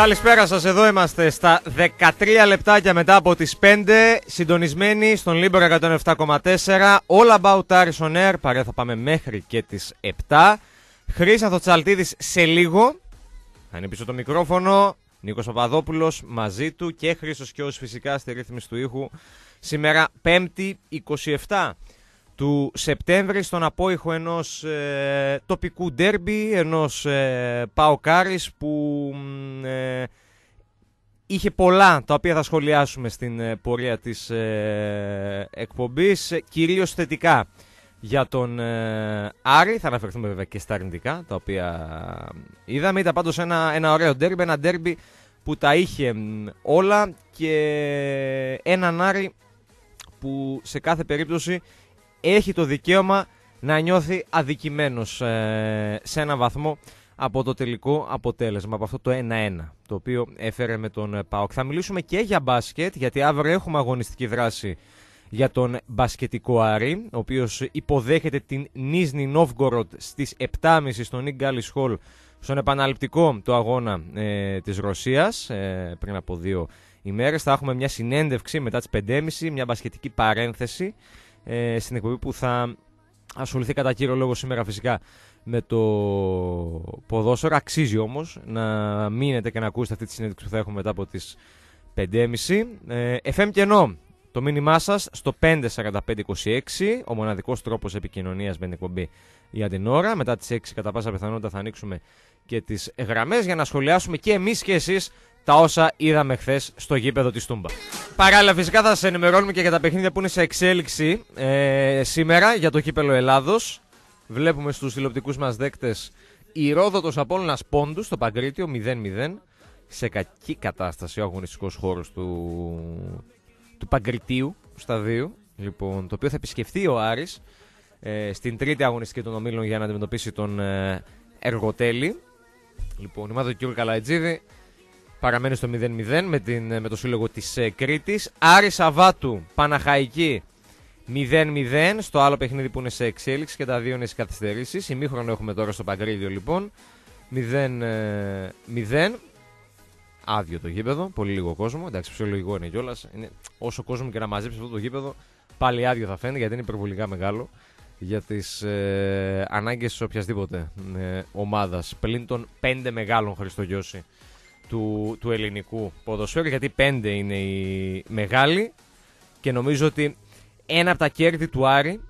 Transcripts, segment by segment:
Καλησπέρα σας, εδώ είμαστε στα 13 λεπτάκια μετά από τις 5 Συντονισμένοι στον Λίμπερο 107,4 All About Aris on Air, παρέα θα πάμε μέχρι και τις 7 Χρύσανθος Τσαλτίδης σε λίγο. Θα είναι πίσω το μικρόφωνο. Νίκος Παπαδόπουλος μαζί του και Χρήστος Κιός φυσικά στη ρύθμιση του ήχου. Σήμερα 5η 27 του Σεπτέμβρη στον απόηχο ενός ε, τοπικού ντέρμπι, ενός ε, Κάρις που ε, είχε πολλά τα οποία θα σχολιάσουμε στην ε, πορεία της ε, εκπομπής, κυρίως θετικά για τον Άρη, θα αναφερθούμε βέβαια και στα αρνητικά τα οποία είδαμε, ήταν πάντως ένα, ένα ωραίο ντέρμπι, ένα ντέρμπι που τα είχε όλα και έναν Άρη που σε κάθε περίπτωση έχει το δικαίωμα να νιώθει αδικημένος ε, σε ένα βαθμό από το τελικό αποτέλεσμα, από αυτό το 1-1 το οποίο έφερε με τον ε, ΠΑΟΚ. Θα μιλήσουμε και για μπάσκετ, γιατί αύριο έχουμε αγωνιστική δράση για τον μπασκετικό Άρη, ο οποίος υποδέχεται την Νίσνη Νόβγκοροτ στις 7.30 στον Ιγκάλης Χολ, στον επαναληπτικό το αγώνα ε, της Ρωσίας, ε, πριν από δύο ημέρες. Θα έχουμε μια συνέντευξη μετά τις 5.30, μια μπασκετική παρένθεση ε, στην εκπομπή που θα ασχοληθεί κατά κύριο λόγο σήμερα φυσικά με το ποδόσφαιρο. Αξίζει όμως να μείνετε και να ακούσετε αυτή τη συνέντευξη που θα έχουμε μετά από τις 5.30. Ε, FM και ενώ το μήνυμά σας στο 54526, ο μοναδικός τρόπος επικοινωνίας με την εκπομπή για την ώρα. Μετά τις 6 κατά πάσα πιθανότητα θα ανοίξουμε και τις γραμμές για να σχολιάσουμε και εμείς και εσείς τα όσα είδαμε χθες στο γήπεδο της Τούμπα. Παράλληλα, φυσικά θα σα ενημερώνουμε και για τα παιχνίδια που είναι σε εξέλιξη ε, σήμερα για το κύπελο Ελλάδος. Βλέπουμε στους τηλεοπτικούς μας δέκτες η Ρόδοτος Απόλυνα Πόντους στο Παγκρίτιο 0-0. Σε κακή κατάσταση ο αγωνιστικός χώρος του, του Παγκριτίου σταδίου. Λοιπόν, το οποίο θα επισκεφθεί ο Άρης ε, στην τρίτη αγωνιστική των ομίλων για να αντιμετωπίσει τον ε, Εργοτέλη. Λοιπόν, η ομάδα του κ. Καλατζίδη παραμένει στο 0-0 με, την, με το σύλλογο της ε, Κρήτης. Άρη Σαββάτου, Παναχαϊκή 0-0 στο άλλο παιχνίδι που είναι σε εξέλιξη και τα δύο είναι σε καθυστερήσεις. Ημίχρονο έχουμε τώρα στο Παγκρίδιο λοιπόν. 0-0. Ε, Άδειο το γήπεδο, πολύ λίγο κόσμο. Εντάξει, φυσιολογικό είναι κιόλας. Όσο κόσμο και να μαζέψει αυτό το γήπεδο, πάλι άδειο θα φαίνεται γιατί είναι υπερβολικά μεγάλο για τις ε, ανάγκες οποιασδήποτε ε, ομάδας πλην των πέντε μεγάλων Χριστογιώση του, του ελληνικού ποδοσφαίρου γιατί πέντε είναι οι μεγάλοι και νομίζω ότι ένα από τα κέρδη του Άρη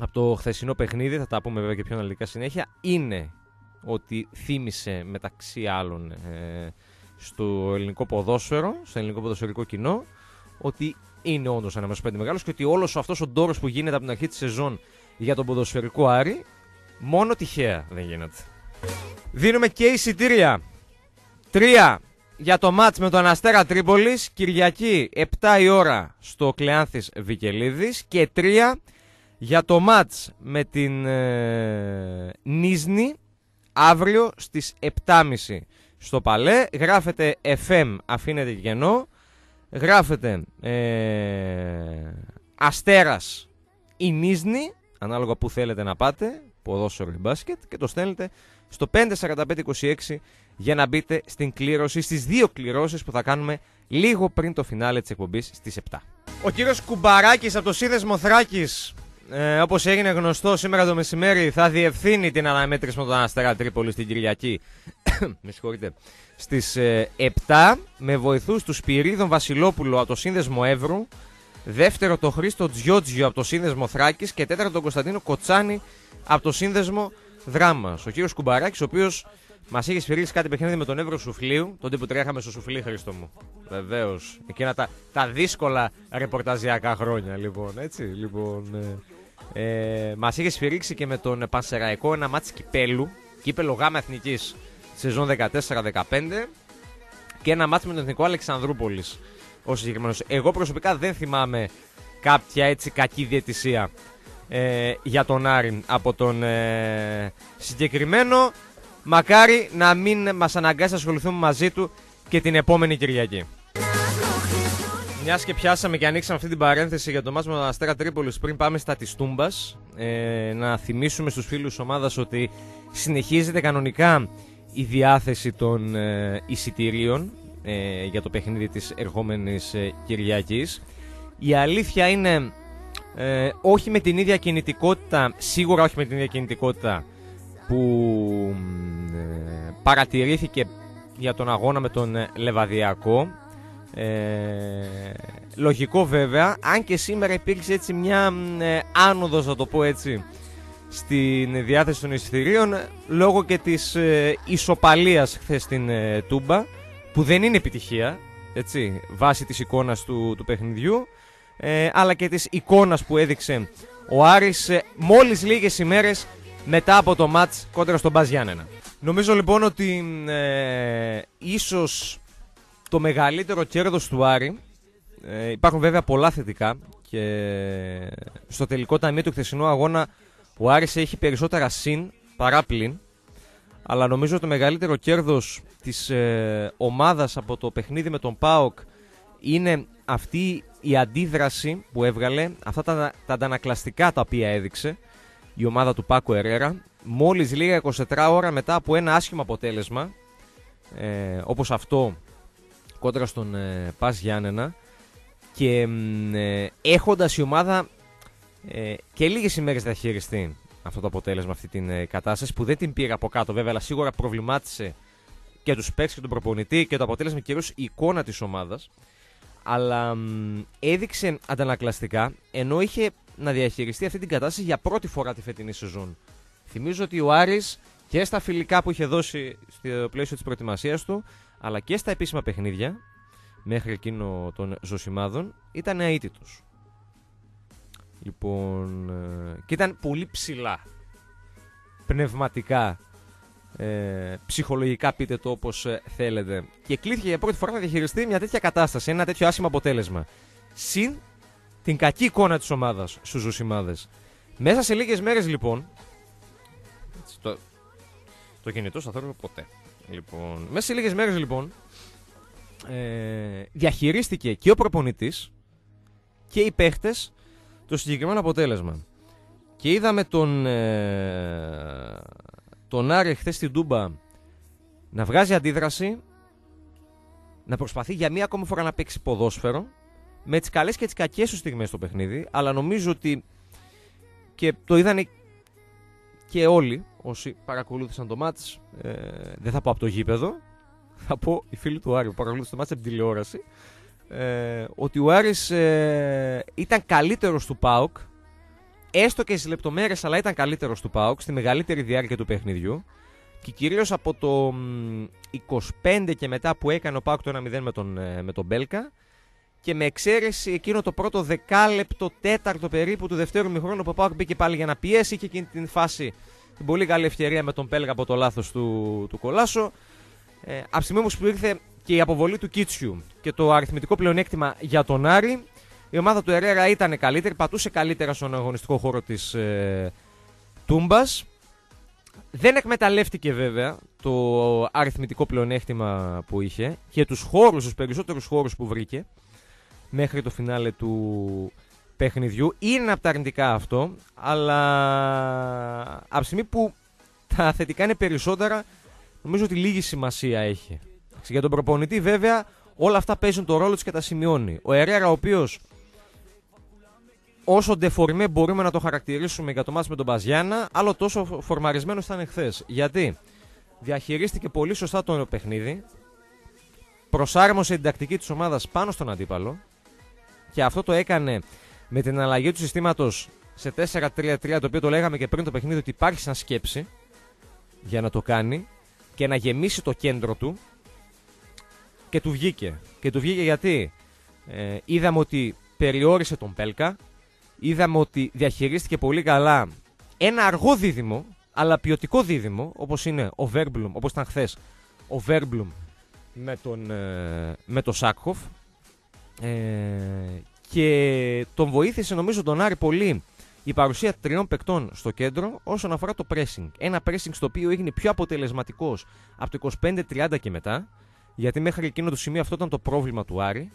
από το χθεσινό παιχνίδι, θα τα πούμε βέβαια και πιο αναλυτικά συνέχεια, είναι ότι θύμισε μεταξύ άλλων ε, στο ελληνικό ποδόσφαιρο, στο ελληνικό ποδοσφαιρικό κοινό, ότι είναι όντως ένα μέσος πέντε μεγάλος και ότι όλος αυτός ο ντόρος που γίνεται από την αρχή της σεζόν για τον ποδοσφαιρικό Άρη, μόνο τυχαία δεν γίνεται. Δίνουμε και εισιτήρια Τρία για το μάτς με τον Αστέρα Τρίπολης, Κυριακή 7 η ώρα στο Κλεάνθης Βικελίδης και τρία για το μάτς με την ε, Νίσνη αύριο στις 7.30 στο Παλέ. Γράφετε FM, αφήνετε κενό. Γράφετε ε, Αστέρας ή Νίσνη, ανάλογα που θέλετε να πάτε, ποδόσφαιρο ή μπάσκετ, και το στέλνετε στο 54526 για να μπείτε στην κλήρωση, στις δύο κληρώσεις που θα κάνουμε λίγο πριν το φινάλε της εκπομπής στις 7. Ο κύριος Κουμπαράκης από το Σύνδεσμο Θράκης, ε, όπως έγινε γνωστό σήμερα το μεσημέρι, θα διευθύνει την αναμέτρηση με τον Αστέρα Τρίπολη στην Κυριακή. με συγχωρείτε. Στις 7 με βοηθούς του Σπυρίδων Βασιλόπουλο από το Σύνδεσμο Εύρου, δεύτερο το Χρήστο Τζιότζιο από το Σύνδεσμο Θράκης και τέταρτο τον Κωνσταντίνο Κοτσάνη από το Σύνδεσμο Δράμας. Ο κύριος Κουμπαράκης, ο οποίος Μας είχες σφυρίσει κάτι παιχνίδι με τον Εύρο Σουφλίου, τότε που τρέχαμε στο Σουφλί, Χρήστο μου. Βεβαίως. Εκείνα τα, τα δύσκολα ρεπορταζιακά χρόνια, λοιπόν. Έτσι, λοιπόν. Ε, ε, Μας είχες σφυρίξει και με τον Πανσεραϊκό ένα μάτι κυπέλου, κύπελο γάμα εθνικής σεζόν 14-15 και ένα μάτι με τον εθνικό Αλεξανδρούπολης. Ο συγκεκριμένος. Εγώ προσωπικά δεν θυμάμαι κάποια έτσι κακή διαιτησία ε, για τον Άρη από τον ε, συγκεκριμένο. Μακάρι να μην μας αναγκάσει να ασχοληθούμε μαζί του και την επόμενη Κυριακή. Μιας και πιάσαμε και ανοίξαμε αυτή την παρένθεση για το μάτι με τον Αστέρα Τρίπολης πριν πάμε στα της ε, να θυμίσουμε στους φίλους ομάδας ότι συνεχίζεται κανονικά η διάθεση των ε, εισιτηρίων ε, για το παιχνίδι της ερχόμενης ε, Κυριακής. Η αλήθεια είναι ε, όχι με την ίδια κινητικότητα, σίγουρα όχι με την ίδια κινητικότητα που παρατηρήθηκε για τον αγώνα με τον Λεβαδιακό. λογικό βέβαια, αν και σήμερα υπήρξε έτσι μια άνοδος, να το πω έτσι, στην διάθεση των εισιτηρίων λόγω και της ε, ισοπαλίας χθες στην ε, Τούμπα που δεν είναι επιτυχία έτσι, βάσει της εικόνας του, του παιχνιδιού ε, αλλά και της εικόνας που έδειξε ο Άρης ε, μόλις λίγες ημέρες μετά από το μάτς κόντρα στον Μπαζ Γιάννενα. Νομίζω λοιπόν ότι ε, ίσως το μεγαλύτερο κέρδος του Άρη ε, υπάρχουν βέβαια πολλά θετικά και στο τελικό ταμείο του χθεσινού αγώνα ο Άρης έχει περισσότερα συν παρά πλην. Αλλά νομίζω ότι το μεγαλύτερο κέρδος της ε, ομάδας από το παιχνίδι με τον ΠΑΟΚ είναι αυτή η αντίδραση που έβγαλε, αυτά τα, τα αντανακλαστικά τα οποία έδειξε η ομάδα του Πάκο Ερέρα μόλις λίγα 24 ώρα μετά από ένα άσχημο αποτέλεσμα ε, όπως αυτό κόντρα στον ε, Πας Γιάννενα και ε, έχοντας η ομάδα ε, και λίγες ημέρες θα χειριστεί αυτό το αποτέλεσμα, αυτή την ε, κατάσταση που δεν την πήρε από κάτω βέβαια, αλλά σίγουρα προβλημάτισε και τους παίκτες και τον προπονητή και το αποτέλεσμα κυρίως η εικόνα της ομάδας. Αλλά έδειξε αντανακλαστικά ενώ είχε να διαχειριστεί αυτή την κατάσταση για πρώτη φορά τη φετινή σεζόν. Θυμίζω ότι ο Άρης και στα φιλικά που είχε δώσει στο πλαίσιο της προετοιμασίας του, αλλά και στα επίσημα παιχνίδια μέχρι εκείνο των ζωσιμάδων ήταν αίτητος. Λοιπόν, ε, και ήταν πολύ ψηλά πνευματικά, ε, ψυχολογικά πείτε το όπως ε, θέλετε και κλείθηκε για πρώτη φορά να διαχειριστεί μια τέτοια κατάσταση, ένα τέτοιο άσχημο αποτέλεσμα. Συν την κακή εικόνα της ομάδας στους ζωσιμάδες. Μέσα σε λίγες μέρες λοιπόν, το, το κινητό σταθερό ποτέ. Λοιπόν, μέσα σε λίγες μέρες λοιπόν, ε, διαχειρίστηκε και ο προπονητής και οι παίχτες το συγκεκριμένο αποτέλεσμα. Και είδαμε τον, ε, τον Άρη χθες στην Τούμπα να βγάζει αντίδραση, να προσπαθεί για μία ακόμα φορά να παίξει ποδόσφαιρο, με τις καλές και τις κακές του στιγμές στο παιχνίδι, αλλά νομίζω ότι και το είδανε και όλοι όσοι παρακολούθησαν το μάτς, ε, δεν θα πω από το γήπεδο, θα πω οι φίλοι του Άρη που παρακολούθησαν το μάτς από την τηλεόραση, ε, ότι ο Άρης ε, ήταν καλύτερος του ΠΑΟΚ έστω και στις λεπτομέρειες αλλά ήταν καλύτερος του ΠΑΟΚ στη μεγαλύτερη διάρκεια του παιχνιδιού και κυρίως από το 25 και μετά που έκανε ο ΠΑΟΚ το 1-0 με τον, ε, με τον Μπέλκα και με εξαίρεση εκείνο το πρώτο δεκάλεπτο, τέταρτο περίπου του δευτέρου μηχρόνου που ο ΠΑΟΚ μπήκε πάλι για να πιέσει και εκείνη την φάση την πολύ καλή ευκαιρία με τον Μπέλκα από το λάθος του, του Κολάσο. Ε, από τη στιγμή που ήρθε και η αποβολή του Κίτσιου και το αριθμητικό πλεονέκτημα για τον Άρη, η ομάδα του Ερέρα ήταν καλύτερη, πατούσε καλύτερα στον αγωνιστικό χώρο της ε, Τούμπας. Δεν εκμεταλλεύτηκε βέβαια το αριθμητικό πλεονέκτημα που είχε και τους χώρους, τους περισσότερους χώρους που βρήκε μέχρι το φινάλε του παιχνιδιού. Είναι από τα αρνητικά αυτό, αλλά από τη στιγμή που τα θετικά είναι περισσότερα, νομίζω ότι λίγη σημασία έχει. Για τον προπονητή, βέβαια, όλα αυτά παίζουν το ρόλο του και τα σημειώνει. Ο Ερέρα, ο οποίος όσο ντεφορμέ μπορούμε να το χαρακτηρίσουμε για το μάτι με τον Μπαζιάννα, άλλο τόσο φορμαρισμένος ήταν εχθές. Γιατί διαχειρίστηκε πολύ σωστά το παιχνίδι, προσάρμοσε την τακτική της ομάδας πάνω στον αντίπαλο και αυτό το έκανε με την αλλαγή του συστήματος σε 4-3-3, το οποίο το λέγαμε και πριν το παιχνίδι ότι υπάρχει σαν σκέψη για να το κάνει και να γεμίσει το κέντρο του και του βγήκε. Και του βγήκε γιατί ε, είδαμε ότι περιόρισε τον Πέλκα, είδαμε ότι διαχειρίστηκε πολύ καλά ένα αργό δίδυμο, αλλά ποιοτικό δίδυμο, όπως είναι ο Βέρμπλουμ, όπως ήταν χθες ο Βέρμπλουμ με τον, ε, με τον Σάκχοφ. Ε, και τον βοήθησε νομίζω τον Άρη πολύ η παρουσία τριών παικτών στο κέντρο όσον αφορά το pressing. Ένα pressing στο οποίο έγινε πιο αποτελεσματικός από το 25-30 και μετά γιατί μέχρι εκείνο το σημείο αυτό ήταν το πρόβλημα του Άρη.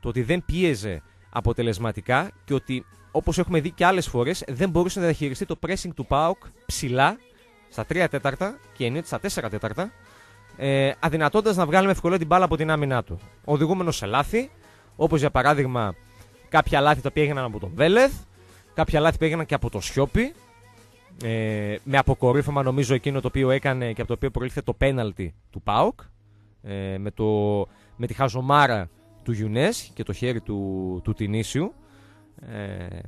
Το ότι δεν πίεζε αποτελεσματικά και ότι όπως έχουμε δει και άλλες φορές δεν μπορούσε να διαχειριστεί το pressing του Πάοκ ψηλά στα 3 τέταρτα και εννοείται στα 4 τέταρτα ε, αδυνατώντας να βγάλει με ευκολία την μπάλα από την άμυνά του. Οδηγούμενος σε λάθη, όπως για παράδειγμα κάποια λάθη τα οποία έγιναν από τον Βέλεθ, κάποια λάθη που έγιναν και από το Σιώπη, ε, με αποκορύφωμα νομίζω εκείνο το οποίο έκανε και από το οποίο προήλθε το πέναλτι του ΠΑΟΚ, ε, με, το, με τη χαζομάρα του Γιουνές και το χέρι του, του Τινίσιου. Ε,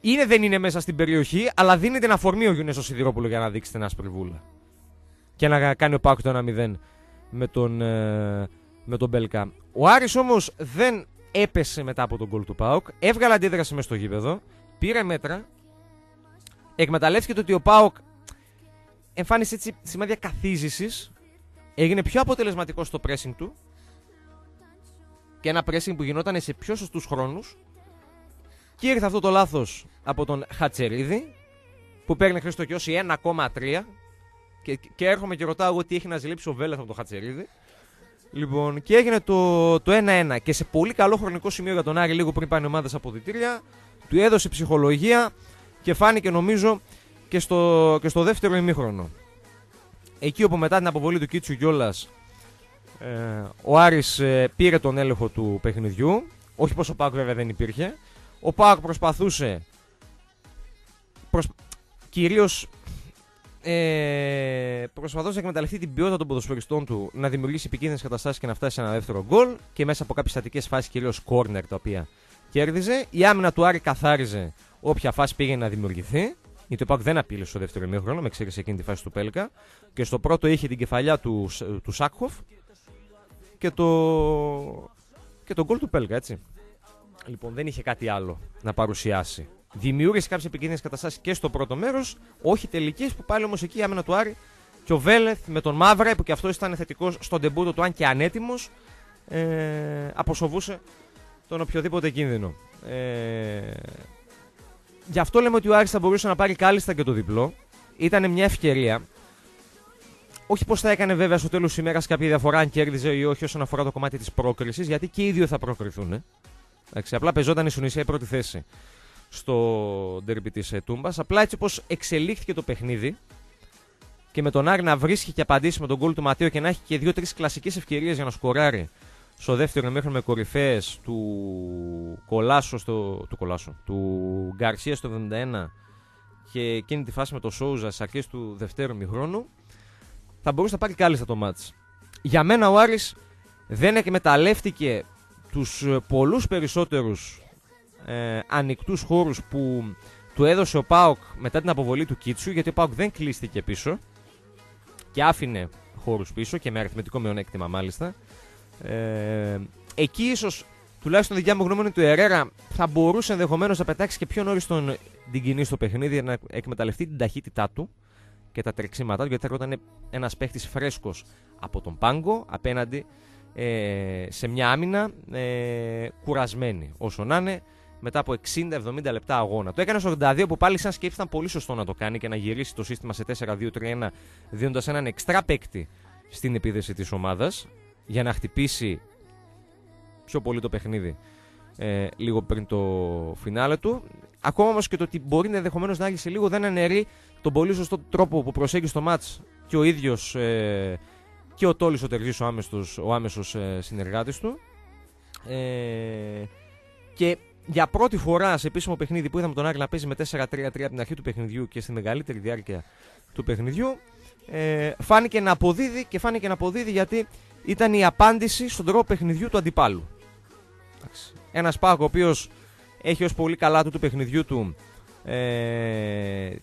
είναι δεν είναι μέσα στην περιοχή, αλλά δίνει την αφορμή ο Γιουνές ο Σιδηρόπουλο για να δείξει την άσπρη βούλα. Και να κάνει ο Πάκου το 1-0 με τον, ε, με τον Μπέλκα. Ο Άρης όμως δεν έπεσε μετά από τον γκολ του Πάουκ. Έβγαλε αντίδραση μες στο γήπεδο. Πήρε μέτρα. Εκμεταλλεύτηκε το ότι ο Πάουκ εμφάνισε έτσι σημάδια καθίζησης. Έγινε πιο αποτελεσματικός στο pressing του. Και ένα pressing που γινόταν σε πιο σωστούς χρόνους. Και ήρθε αυτό το λάθος από τον Χατσερίδη. Που παίρνει Χρήστο Κιώση 1,3. Και, και έρχομαι και ρωτάω εγώ τι έχει να ζηλέψει ο Βέλεθ από τον Χατσερίδη. Λοιπόν, και έγινε το, το 1-1 και σε πολύ καλό χρονικό σημείο για τον Άρη, λίγο πριν πάνε ομάδες από διτήρια. Του έδωσε ψυχολογία και φάνηκε νομίζω και στο, και στο δεύτερο ημίχρονο. Εκεί όπου μετά την αποβολή του Κίτσου κιόλας, ε, ο Άρης ε, πήρε τον έλεγχο του παιχνιδιού. Όχι πως ο Πάκ βέβαια δεν υπήρχε. Ο Πάκ προσπαθούσε προσ... κυρίως ε, προσπαθούσε να εκμεταλλευτεί την ποιότητα των ποδοσφαιριστών του να δημιουργήσει επικίνδυνες καταστάσεις και να φτάσει σε ένα δεύτερο γκολ και μέσα από κάποιες στατικές φάσεις, κυρίως κόρνερ τα οποία κέρδιζε. Η άμυνα του Άρη καθάριζε όποια φάση πήγαινε να δημιουργηθεί. Γιατί ο Πάκ δεν απείλησε στο δεύτερο ημίχρονο, με εξαίρεση εκείνη τη φάση του Πέλκα. Και στο πρώτο είχε την κεφαλιά του, του Σάκχοφ και το, και το γκολ του Πέλκα, έτσι. Λοιπόν, δεν είχε κάτι άλλο να παρουσιάσει. Δημιούργησε κάποιες επικίνδυνες καταστάσεις και στο πρώτο μέρος, όχι τελικές, που πάλι όμως εκεί η άμυνα του Άρη και ο Βέλεθ με τον Μαύρα, που και αυτός ήταν θετικός στον τεμπούτο του, αν και ανέτοιμος, ε, αποσοβούσε τον οποιοδήποτε κίνδυνο. Ε, γι' αυτό λέμε ότι ο Άρης θα μπορούσε να πάρει κάλλιστα και το διπλό. Ήταν μια ευκαιρία. Όχι πως θα έκανε βέβαια στο τέλος τη ημέρας κάποια διαφορά αν κέρδιζε ή όχι όσον αφορά το κομμάτι της πρόκρισης, γιατί και οι δύο θα προκριθούν. Ε. απλά πεζόταν η Σουνισία η πρώτη θέση στο ντερμπι της Τούμπας. Απλά έτσι όπω εξελίχθηκε το παιχνίδι και με τον Άρη να βρίσκει και απαντήσει με τον γκολ του Ματέο και να έχει και δύο-τρει κλασικές ευκαιρίες για να σκοράρει στο δεύτερο μέχρι με κορυφαίες του Κολάσο, στο, του, Κολάσο, του Γκαρσία στο 71 και εκείνη τη φάση με το Σόουζα στις αρχές του δευτέρου μηχρόνου, θα μπορούσε να πάρει κάλλιστα το μάτς. Για μένα ο Άρης δεν εκμεταλλεύτηκε τους πολλούς περισσότερους ε, ανοιχτούς χώρους που του έδωσε ο Πάοκ μετά την αποβολή του Κίτσου, γιατί ο Πάοκ δεν κλείστηκε πίσω και άφηνε χώρους πίσω και με αριθμητικό μειονέκτημα μάλιστα. Ε, εκεί ίσως, τουλάχιστον δικιά μου γνώμη του Ερέρα, θα μπορούσε ενδεχομένως να πετάξει και πιο νωρίς τον την κοινή στο παιχνίδι να εκμεταλλευτεί την ταχύτητά του και τα τρεξίματά του, γιατί θα ήταν ένας παίχτης φρέσκος από τον πάγκο απέναντι ε, σε μια άμυνα ε, κουρασμένη. Όσο να είναι, μετά από 60-70 λεπτά αγώνα. Το έκανε στο 82 που πάλι σαν σκέψη ήταν πολύ σωστό να το κάνει και να γυρίσει το σύστημα σε 4-2-3-1 δίνοντας έναν εξτρά παίκτη στην επίδεση της ομάδας για να χτυπήσει πιο πολύ το παιχνίδι ε, λίγο πριν το φινάλε του. Ακόμα όμως και το ότι μπορεί ενδεχομένως να άρχισε λίγο δεν αναιρεί τον πολύ σωστό τρόπο που προσέγγισε το μάτς και ο ίδιος ε, και ο Τόλης ο Τεργής ο άμεσος, ο άμεσος ε, συνεργάτης του. Ε, και για πρώτη φορά σε επίσημο παιχνίδι που είδαμε τον Άρη να παίζει με 4-3-3 από την αρχή του παιχνιδιού και στη μεγαλύτερη διάρκεια του παιχνιδιού, ε, φάνηκε να αποδίδει και φάνηκε να αποδίδει γιατί ήταν η απάντηση στον τρόπο παιχνιδιού του αντιπάλου. Ένας Πάκο ο οποίος έχει ως πολύ καλά του του παιχνιδιού του ε,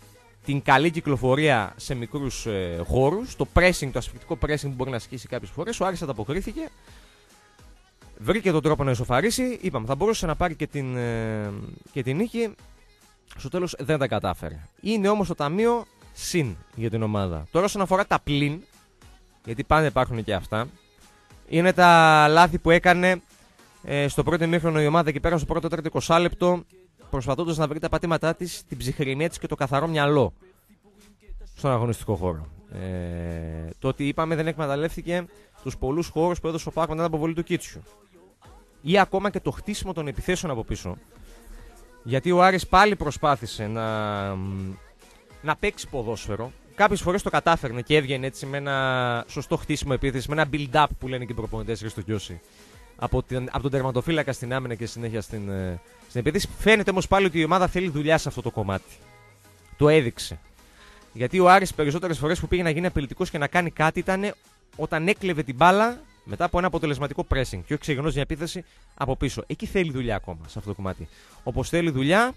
την καλή κυκλοφορία σε μικρούς ε, χώρους, το pressing, το ασφυκτικό pressing που μπορεί να ασκήσει κάποιες φορές. Ο Άρης ανταποκρίθηκε Βρήκε τον τρόπο να ισοφαρίσει. Είπαμε, θα μπορούσε να πάρει και την, ε, και την νίκη. Στο τέλος δεν τα κατάφερε. Είναι όμως το ταμείο συν για την ομάδα. Τώρα, όσον αφορά τα πλήν, γιατί πάντα υπάρχουν και αυτά, είναι τα λάθη που έκανε ε, στο πρώτο ημίχρονο η ομάδα εκεί πέρα στο πρώτο τρίτο 20 λεπτό, προσπαθώντας να βρει τα πατήματά της, την ψυχραιμία της και το καθαρό μυαλό στον αγωνιστικό χώρο. Ε, το ότι είπαμε δεν εκμεταλλεύτηκε τους πολλούς χώρους που έδωσε ο Πάκ μετά την αποβολή του Κίτσιου ή ακόμα και το χτίσιμο των επιθέσεων από πίσω. Γιατί ο Άρης πάλι προσπάθησε να, να παίξει ποδόσφαιρο. κάποιες φορές το κατάφερνε και έβγαινε έτσι με ένα σωστό χτίσιμο επίθεση, με ένα build-up που λένε και οι προπονητές στο Γιώση. Από, την, από τον τερματοφύλακα στην άμυνα και συνέχεια στην, ε, στην επίθεση. Φαίνεται όμως πάλι ότι η ομάδα θέλει δουλειά σε αυτό το κομμάτι. Το έδειξε. Γιατί ο Άρης περισσότερες φορές που πήγε να γίνει απειλητικός και να κάνει κάτι ήταν όταν έκλεβε την μπάλα μετά από ένα αποτελεσματικό pressing και όχι ξεκινώντα μια επίθεση από πίσω. Εκεί θέλει δουλειά ακόμα σε αυτό το κομμάτι. Όπως θέλει δουλειά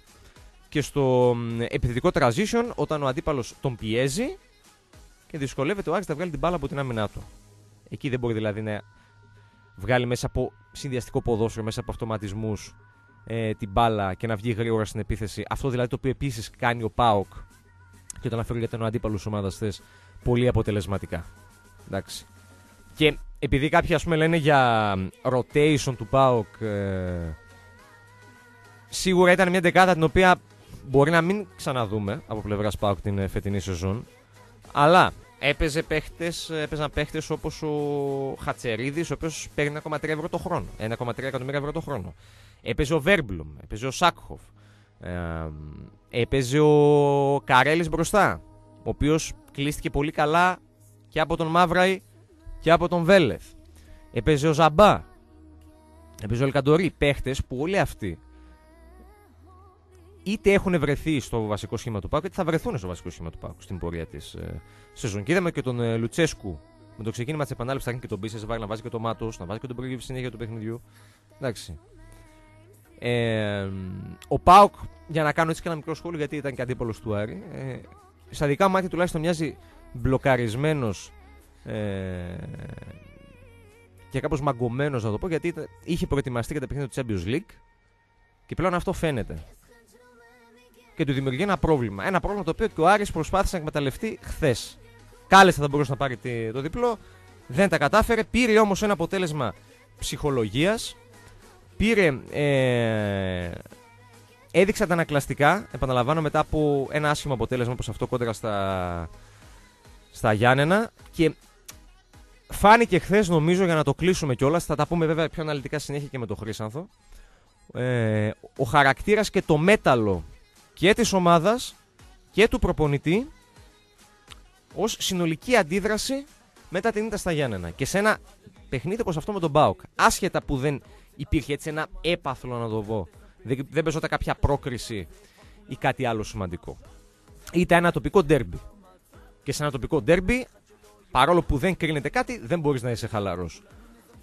και στο επιθετικό transition όταν ο αντίπαλος τον πιέζει και δυσκολεύεται ο Άρης να βγάλει την μπάλα από την άμυνά του. Εκεί δεν μπορεί δηλαδή να βγάλει μέσα από συνδυαστικό ποδόσφαιρο, μέσα από αυτοματισμούς ε, την μπάλα και να βγει γρήγορα στην επίθεση. Αυτό δηλαδή το οποίο επίσης κάνει ο Πάοκ και το αναφέρω γιατί είναι ο αντίπαλος ομάδας θε πολύ αποτελεσματικά. Εντάξει. Και επειδή κάποιοι ας πούμε λένε για rotation του ΠΑΟΚ ε, σίγουρα ήταν μια δεκάδα την οποία μπορεί να μην ξαναδούμε από πλευράς ΠΑΟΚ την ε, φετινή σεζόν. Αλλά έπαιζε παίχτες, έπαιζαν παίχτες όπως ο Χατσερίδης ο οποίος παίρνει 1,3 ευρώ το χρόνο 1,3 εκατομμύρια ευρώ το χρόνο. Έπαιζε ο Βέρμπλουμ, έπαιζε ο Σάκχοφ ε, έπαιζε ο Καρέλης μπροστά ο οποίος κλείστηκε πολύ καλά και από τον Μαύραη και από τον Βέλεθ. Έπαιζε ο Ζαμπά. Έπαιζε ο Ελκαντορή. Παίχτες που όλοι αυτοί είτε έχουν βρεθεί στο βασικό σχήμα του Πάκου, είτε θα βρεθούν στο βασικό σχήμα του Πάκου στην πορεία της ε, σεζόν. Και είδαμε και τον ε, Λουτσέσκου με το ξεκίνημα της επανάληψης θα και τον Μπίσες, να βάζει και το Μάτος, να βάζει και τον Πρόγευση συνέχεια του παιχνιδιού. Εντάξει. Ε, ο Πάουκ, για να κάνω έτσι και ένα μικρό σχόλιο, γιατί ήταν και αντίπολο του Άρη, ε, στα δικά μου μάτια τουλάχιστον μοιάζει μπλοκαρισμένος ε, και κάπως μαγκωμένος να το πω γιατί είχε προετοιμαστεί για τα παιχνίδια του Champions League και πλέον αυτό φαίνεται. Και του δημιουργεί ένα πρόβλημα. Ένα πρόβλημα το οποίο και ο Άρης προσπάθησε να εκμεταλλευτεί χθες. Κάλεσε θα μπορούσε να πάρει το διπλό. Δεν τα κατάφερε. Πήρε όμως ένα αποτέλεσμα ψυχολογίας. Πήρε. Ε, έδειξε αντανακλαστικά. Επαναλαμβάνω μετά από ένα άσχημο αποτέλεσμα όπως αυτό κόντρα στα, στα Γιάννενα. Και Φάνηκε χθες, νομίζω, για να το κλείσουμε κιόλας. Θα τα πούμε βέβαια πιο αναλυτικά συνέχεια και με τον Χρήσανθο. Ε, ο χαρακτήρας και το μέταλλο και της ομάδας και του προπονητή ως συνολική αντίδραση μετά την ήττα στα Γιάννενα. Και σε ένα παιχνίδι όπως αυτό με τον Μπάουκ, άσχετα που δεν υπήρχε έτσι ένα έπαθλο να το δω, δεν, δεν παίζονταν κάποια πρόκριση ή κάτι άλλο σημαντικό. Ήταν ένα τοπικό ντέρμπι. Και σε ένα τοπικό ντέρμπι παρόλο που δεν κρίνεται κάτι, δεν μπορείς να είσαι χαλαρός.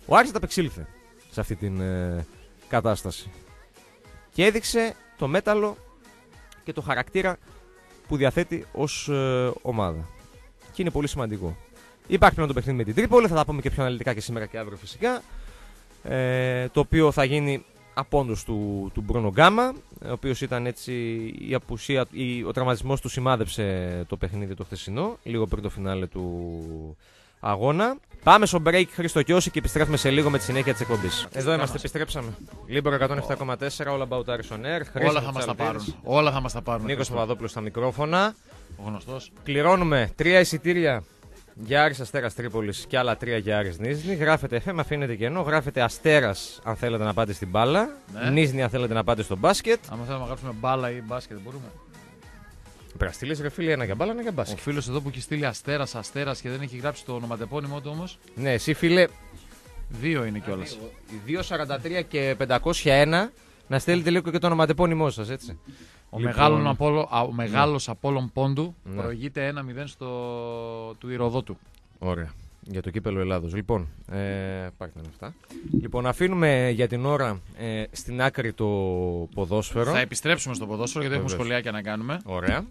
Ο Άρης απεξήλθε σε αυτή την ε, κατάσταση. Και έδειξε το μέταλλο και το χαρακτήρα που διαθέτει ως ε, ομάδα. Και είναι πολύ σημαντικό. Υπάρχει πλέον το παιχνίδι με την Τρίπολη, θα τα πούμε και πιο αναλυτικά και σήμερα και αύριο φυσικά. Ε, το οποίο θα γίνει απόντος του, του Μπρούνο Γκάμα, ο οποίος ήταν έτσι η απουσία, η, ο τραυματισμός του σημάδεψε το παιχνίδι το χθεσινό, λίγο πριν το φινάλε του αγώνα. Πάμε στο break Χρήστο Κιώση και επιστρέφουμε σε λίγο με τη συνέχεια της εκπομπής. Εδώ είμαστε, επιστρέψαμε. Λίμπερο 107,4, All About Aris on Air. Όλα θα μας τα πάρουν. Όλα θα μας τα πάρουν. Νίκος Παπαδόπουλος στα μικρόφωνα. Ο γνωστός. Κληρώνουμε τρία εισιτήρια για Άρης Αστέρας Τρίπολης και άλλα τρία για Άρης Νίζνη. Γράφετε FM, αφήνετε κενό. Γράφετε Αστέρας αν θέλετε να πάτε στην μπάλα. Ναι. Νίζνη αν θέλετε να πάτε στο μπάσκετ. Αν θέλουμε να γράψουμε μπάλα ή μπάσκετ, μπορούμε. Πρέπει να στείλεις ρε φίλε ένα για μπάλα, ένα για μπάσκετ. Ο φίλος εδώ που έχει στείλει Αστέρας, Αστέρας και δεν έχει γράψει το ονοματεπώνυμό του όμως. Ναι, εσύ φίλε. Δύο είναι κιόλας. 2,43 και 501 να στέλνετε λίγο και το ονοματεπώνυμό σας, έτσι. Ο λοιπόν... μεγάλος, Απόλο, ο μεγάλος ναι. Απόλλων Πόντου ναι. προηγείται 1-0 στο... του Ηρωδότου. Ωραία. Για το κύπελο Ελλάδος. Λοιπόν, ε, πάρτε αυτά. Λοιπόν, αφήνουμε για την ώρα ε, στην άκρη το ποδόσφαιρο. Θα επιστρέψουμε στο ποδόσφαιρο γιατί έχουμε σχολιάκια να κάνουμε. Ωραία.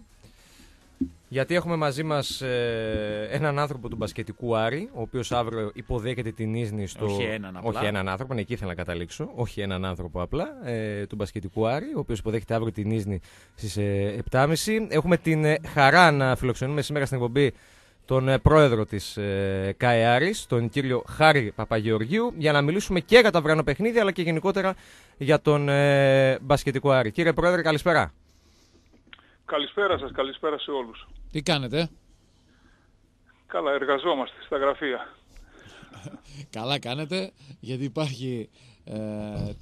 Γιατί έχουμε μαζί μας ε, έναν άνθρωπο του μπασκετικού Άρη, ο οποίος αύριο υποδέχεται την Ίσνη στο. Όχι έναν απλά. Όχι έναν άνθρωπο, ναι, εκεί ήθελα να καταλήξω. Όχι έναν άνθρωπο απλά, ε, του μπασκετικού Άρη, ο οποίος υποδέχεται αύριο την Ίσνη στις ε, 7.30. Έχουμε την ε, χαρά να φιλοξενούμε σήμερα στην εκπομπή τον ε, πρόεδρο της ε, ΚΑΕ τον κύριο Χάρη Παπαγεωργίου, για να μιλήσουμε και για τα βρανό παιχνίδια, αλλά και γενικότερα για τον ε, μπασκετικό Άρη. Κύριε Πρόεδρε, καλησπέρα. Καλησπέρα σας, καλησπέρα σε όλους. Τι κάνετε; Καλά, εργαζόμαστε στα γραφεία. Καλά κάνετε, γιατί υπάρχει, ε,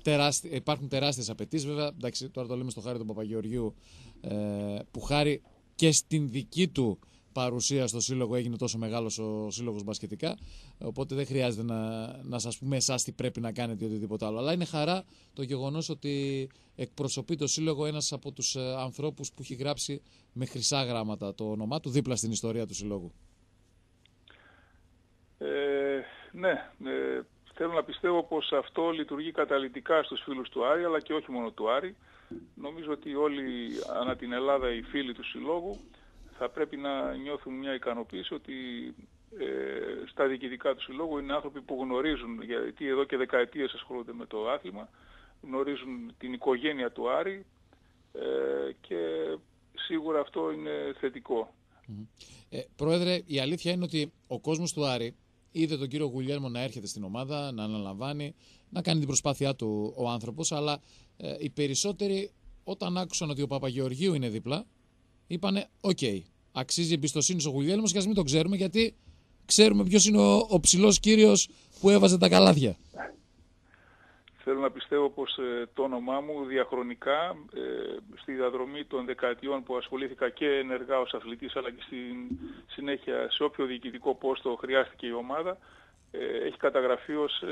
τεράστι, υπάρχουν τεράστιες απαιτήσεις. Βέβαια, εντάξει, τώρα το λέμε στο χάρη του Παπαγεωργίου, ε, που χάρη και στην δική του παρουσία στο σύλλογο έγινε τόσο μεγάλος ο σύλλογος μπασκετικά. Οπότε δεν χρειάζεται να, να σας πούμε εσάς τι πρέπει να κάνετε ή οτιδήποτε άλλο. Αλλά είναι χαρά το γεγονός ότι εκπροσωπεί το σύλλογο ένας από τους ε, ανθρώπους που έχει γράψει με χρυσά γράμματα το όνομά του δίπλα στην ιστορία του συλλόγου. Ε, ναι, ε, θέλω να πιστεύω πως αυτό λειτουργεί καταλητικά στους φίλους του Άρη, αλλά και όχι μόνο του Άρη. Νομίζω ότι όλοι ανά την Ελλάδα οι φίλοι του Συλλόγου θα πρέπει να νιώθουν μια ικανοποίηση ότι ε, στα διοικητικά του Συλλόγου είναι άνθρωποι που γνωρίζουν, γιατί εδώ και δεκαετίες ασχολούνται με το άθλημα, γνωρίζουν την οικογένεια του Άρη ε, και σίγουρα αυτό είναι θετικό. Ε, πρόεδρε, η αλήθεια είναι ότι ο κόσμος του Άρη είδε τον κύριο Γουλιέλμο να έρχεται στην ομάδα, να αναλαμβάνει, να κάνει την προσπάθειά του ο άνθρωπος, αλλά ε, οι περισσότεροι όταν άκουσαν ότι ο Παπαγεωργίου είναι δίπλα, είπανε «OK, okay, αξίζει εμπιστοσύνη στο Γουλιέλμος και ας μην το ξέρουμε γιατί ξέρουμε ποιος είναι ο, ο ψηλός κύριος που έβαζε τα καλάθια». Θέλω να πιστεύω πως ε, το όνομά μου διαχρονικά ε, στη διαδρομή των δεκαετιών που ασχολήθηκα και ενεργά ως αθλητής αλλά και στη συνέχεια σε όποιο διοικητικό πόστο χρειάστηκε η ομάδα ε, έχει καταγραφεί ως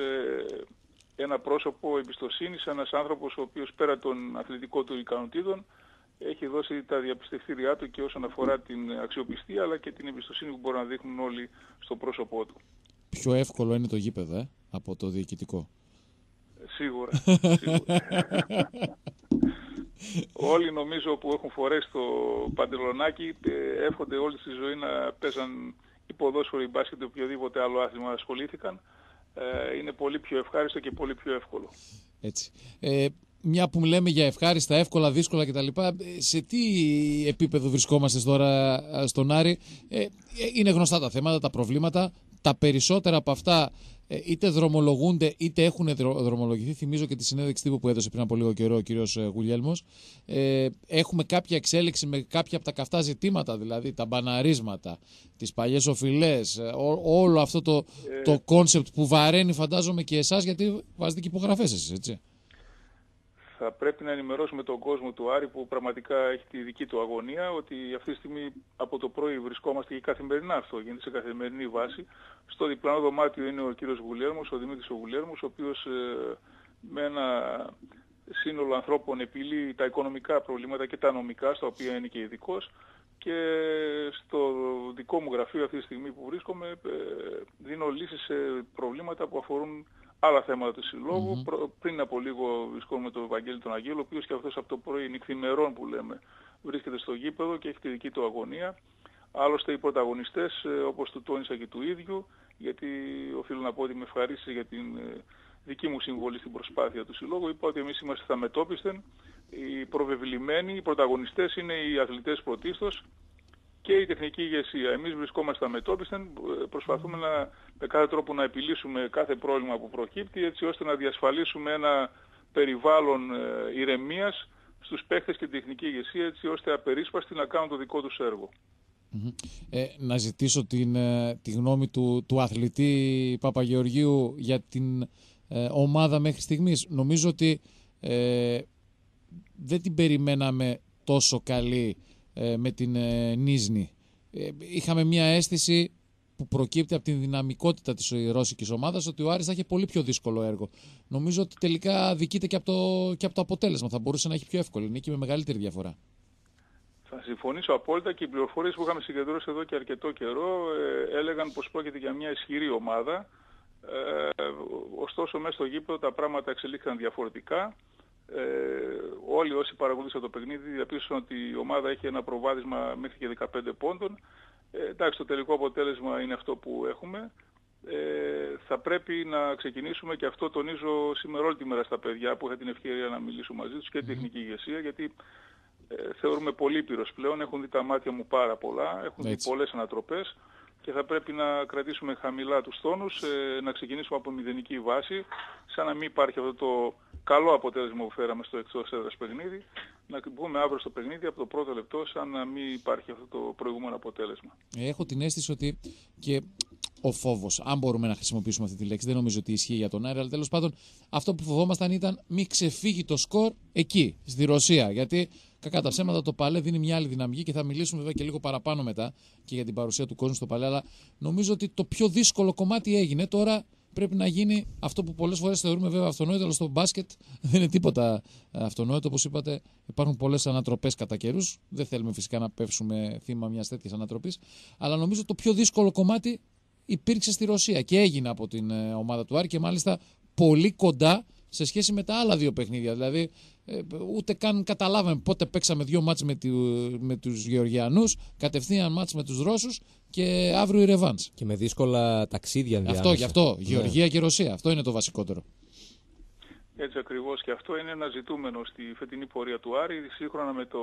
ένα πρόσωπο εμπιστοσύνης, ένας άνθρωπος ο οποίος πέρα των αθλητικών του ικανοτήτων έχει δώσει τα διαπιστευτήριά του και όσον αφορά την αξιοπιστία αλλά και την εμπιστοσύνη που μπορούν να δείχνουν όλοι στο πρόσωπό του. Πιο εύκολο είναι το γήπεδο ε, από το διοικητικό. Σίγουρα. σίγουρα. όλοι νομίζω που έχουν φορέσει το παντελονάκι ε, εύχονται όλη τη ζωή να παίζαν υποδόσφαιρο ή μπάσκετ ή οποιοδήποτε άλλο άθλημα ασχολήθηκαν. Ε, είναι πολύ πιο ευχάριστο και πολύ πιο εύκολο. Έτσι. Ε, μια που λέμε για ευχάριστα, εύκολα, δύσκολα κτλ. Ε, σε τι επίπεδο βρισκόμαστε τώρα στον Άρη; Ε, είναι γνωστά τα θέματα, τα προβλήματα. Τα περισσότερα από αυτά ε, είτε δρομολογούνται είτε έχουν δρομολογηθεί. Θυμίζω και τη συνέντευξη τύπου που έδωσε πριν από λίγο καιρό ο κύριος ε, Γουλιέλμος. Ε, έχουμε κάποια εξέλιξη με κάποια από τα καυτά ζητήματα, δηλαδή τα μπαναρίσματα, τις παλιές οφειλές, ε, όλο αυτό το, το κόνσεπτ που βαραίνει φαντάζομαι και εσάς γιατί βάζετε και υπογραφές εσείς, έτσι θα πρέπει να ενημερώσουμε τον κόσμο του Άρη που πραγματικά έχει τη δική του αγωνία ότι αυτή τη στιγμή από το πρωί βρισκόμαστε και καθημερινά αυτό γίνεται σε καθημερινή βάση. Στο διπλανό δωμάτιο είναι ο κύριος Γουλέρμος, ο Δημήτρης ο Γουλέρμος, ο οποίος ε, με ένα σύνολο ανθρώπων επιλύει τα οικονομικά προβλήματα και τα νομικά, στα οποία είναι και ειδικό. Και στο δικό μου γραφείο αυτή τη στιγμή που βρίσκομαι ε, δίνω λύσεις σε προβλήματα που αφορούν άλλα θέματα του συλλογου Πριν από λίγο βρισκόμαι τον Ευαγγέλη τον Αγγέλο, ο οποίος και αυτός από το πρωί νυχθημερών που λέμε βρίσκεται στο γήπεδο και έχει τη δική του αγωνία. Άλλωστε οι πρωταγωνιστές, ε, όπως του τόνισα και του ίδιου, γιατί οφείλω να πω ότι με ευχαρίστησε για την ε, δική μου συμβολή στην προσπάθεια του Συλλόγου, είπα ότι εμείς είμαστε θα μετόπιστεν, οι προβεβλημένοι, οι πρωταγωνιστές είναι οι αθλητές πρωτίστως, και η τεχνική ηγεσία. Εμείς βρισκόμαστε αμετώπιστεν, προσπαθούμε να, με κάθε τρόπο να επιλύσουμε κάθε πρόβλημα που προκύπτει έτσι ώστε να διασφαλίσουμε ένα περιβάλλον ε, ηρεμίας στους παίχτες και την τεχνική ηγεσία έτσι ώστε απερίσπαστοι να κάνουν το δικό τους έργο. Ε, να ζητήσω την, ε, τη γνώμη του, του αθλητή Παπαγεωργίου για την ε, ομάδα μέχρι στιγμής. Νομίζω ότι ε, δεν την περιμέναμε τόσο καλή ε, με την ε, Νίσνη. Ε, είχαμε μια αίσθηση που προκύπτει από την δυναμικότητα της ρώσικης ομάδας ότι ο Άρης θα είχε πολύ πιο δύσκολο έργο. Νομίζω ότι τελικά δικείται και από το, και από το αποτέλεσμα. Θα μπορούσε να έχει πιο εύκολο νίκη με μεγαλύτερη διαφορά. Θα συμφωνήσω απόλυτα και οι πληροφορίες που είχαμε συγκεντρώσει εδώ και αρκετό καιρό ε, έλεγαν πως πρόκειται για μια ισχυρή ομάδα. Ε, ωστόσο μέσα στο γήπεδο τα πράγματα εξελίχθηκαν διαφορετικά ε, όλοι όσοι παρακολούθησαν το παιχνίδι διαπίστωσαν ότι η ομάδα έχει ένα προβάδισμα μέχρι και 15 πόντων. Ε, εντάξει, το τελικό αποτέλεσμα είναι αυτό που έχουμε. Ε, θα πρέπει να ξεκινήσουμε και αυτό τονίζω σήμερα όλη τη μέρα στα παιδιά που είχα την ευκαιρία να μιλήσω μαζί τους και την τεχνική ηγεσία γιατί ε, θεωρούμε πολύ πύρος πλέον, έχουν δει τα μάτια μου πάρα πολλά, έχουν δει πολλές ανατροπές και θα πρέπει να κρατήσουμε χαμηλά τους τόνους, ε, να ξεκινήσουμε από μηδενική βάση, σαν να μην υπάρχει αυτό το καλό αποτέλεσμα που φέραμε στο εκτός έδρας παιχνίδι, να μπούμε αύριο στο παιχνίδι από το πρώτο λεπτό σαν να μην υπάρχει αυτό το προηγούμενο αποτέλεσμα. Έχω την αίσθηση ότι και ο φόβος. Αν μπορούμε να χρησιμοποιήσουμε αυτή τη λέξη, δεν νομίζω ότι ισχύει για τον Άρη, αλλά τέλος πάντων αυτό που φοβόμασταν ήταν μην ξεφύγει το σκορ εκεί, στη Ρωσία. Γιατί κακά τα ψέματα το Παλέ δίνει μια άλλη δυναμική και θα μιλήσουμε βέβαια και λίγο παραπάνω μετά και για την παρουσία του κόσμου στο Παλέ. Αλλά νομίζω ότι το πιο δύσκολο κομμάτι έγινε. Τώρα πρέπει να γίνει αυτό που πολλές φορές θεωρούμε βέβαια αυτονόητο, αλλά στο μπάσκετ δεν είναι τίποτα αυτονόητο. Όπως είπατε, υπάρχουν πολλές ανατροπές κατά καιρούς. Δεν θέλουμε φυσικά να πέφσουμε θύμα μιας τέτοιας ανατροπής. Αλλά νομίζω το πιο δύσκολο κομμάτι υπήρξε στη Ρωσία και έγινε από την ε, ομάδα του Άρη και μάλιστα πολύ κοντά σε σχέση με τα άλλα δύο παιχνίδια. Δηλαδή, ε, ούτε καν καταλάβαμε πότε παίξαμε δύο μάτς με, του, με τους Γεωργιανούς, κατευθείαν μάτς με τους Ρώσους και αύριο η Ρεβάνς. Και με δύσκολα ταξίδια Αυτό, γι' αυτό. Ναι. Γεωργία και Ρωσία. Αυτό είναι το βασικότερο. Έτσι ακριβώς και αυτό είναι ένα ζητούμενο στη φετινή πορεία του Άρη, σύγχρονα με το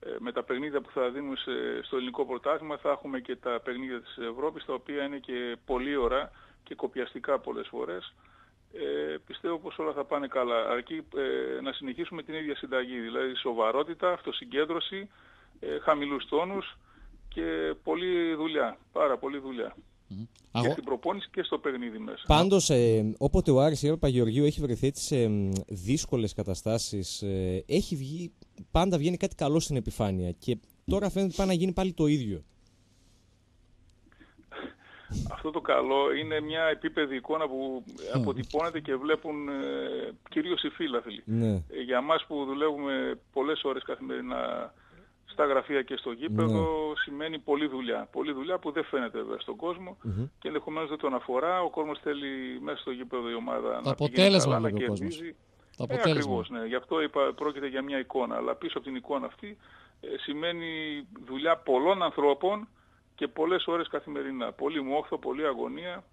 ε, με τα παιχνίδια που θα δίνουμε στο ελληνικό πρωτάθλημα θα έχουμε και τα παιχνίδια της Ευρώπης τα οποία είναι και πολύ ώρα και κοπιαστικά πολλές φορές. Ε, πιστεύω πως όλα θα πάνε καλά. Αρκεί ε, να συνεχίσουμε την ίδια συνταγή, δηλαδή σοβαρότητα, αυτοσυγκέντρωση, ε, χαμηλούς τόνους και πολλή δουλειά, πάρα πολλή δουλειά. Mm. Και στην προπόνηση και στο παιχνίδι μέσα. Πάντως, ε, όποτε ο Άρης η Παγεωργίου έχει βρεθεί έτσι σε δύσκολες καταστάσεις, ε, έχει βγει, πάντα βγαίνει κάτι καλό στην επιφάνεια. Και τώρα φαίνεται ότι πάει να γίνει πάλι το ίδιο. Αυτό το καλό είναι μια επίπεδη εικόνα που αποτυπώνεται και βλέπουν ε, κυρίως οι φίλαθλοι. Ναι. Ε, για μας που δουλεύουμε πολλές ώρες καθημερινά στα γραφεία και στο γήπεδο ναι. σημαίνει πολλή δουλειά. Πολλή δουλειά που δεν φαίνεται βέβαια στον κοσμο και ενδεχομένως δεν τον αφορά. Ο κόσμος θέλει μέσα στο γήπεδο η ομάδα να πηγαίνει καλά, να κερδίζει. Το ε, ακριβώς, ναι. Γι' αυτό είπα, πρόκειται για μια εικόνα. Αλλά πίσω από την εικόνα αυτή ε, σημαίνει δουλειά πολλών ανθρώπων και πολλές ώρες καθημερινά. Πολύ μόχθο, πολλή αγωνία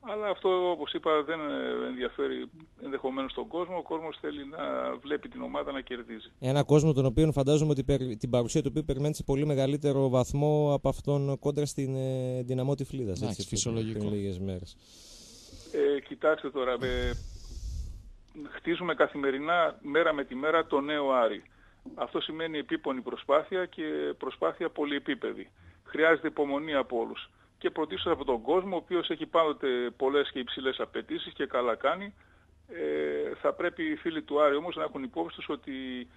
αλλά αυτό όπως είπα δεν ενδιαφέρει ενδεχομένως τον κόσμο. Ο κόσμος θέλει να βλέπει την ομάδα να κερδίζει. Ένα κόσμο τον οποίο φαντάζομαι ότι την παρουσία του οποίου περιμένει σε πολύ μεγαλύτερο βαθμό από αυτόν κόντρα στην ε, δυναμό Τυφλίδας. Έτσι, φυσιολογικό. Πριν λίγες μέρες. Ε, κοιτάξτε τώρα, ε, χτίζουμε καθημερινά μέρα με τη μέρα το νέο Άρη. Αυτό σημαίνει επίπονη προσπάθεια και προσπάθεια πολυεπίπεδη. Χρειάζεται υπομονή από όλους και πρωτίστως από τον κόσμο, ο οποίος έχει πάντοτε πολλές και υψηλές απαιτήσεις και καλά κάνει. Ε, θα πρέπει οι φίλοι του Άρη όμως να έχουν υπόψη τους ότι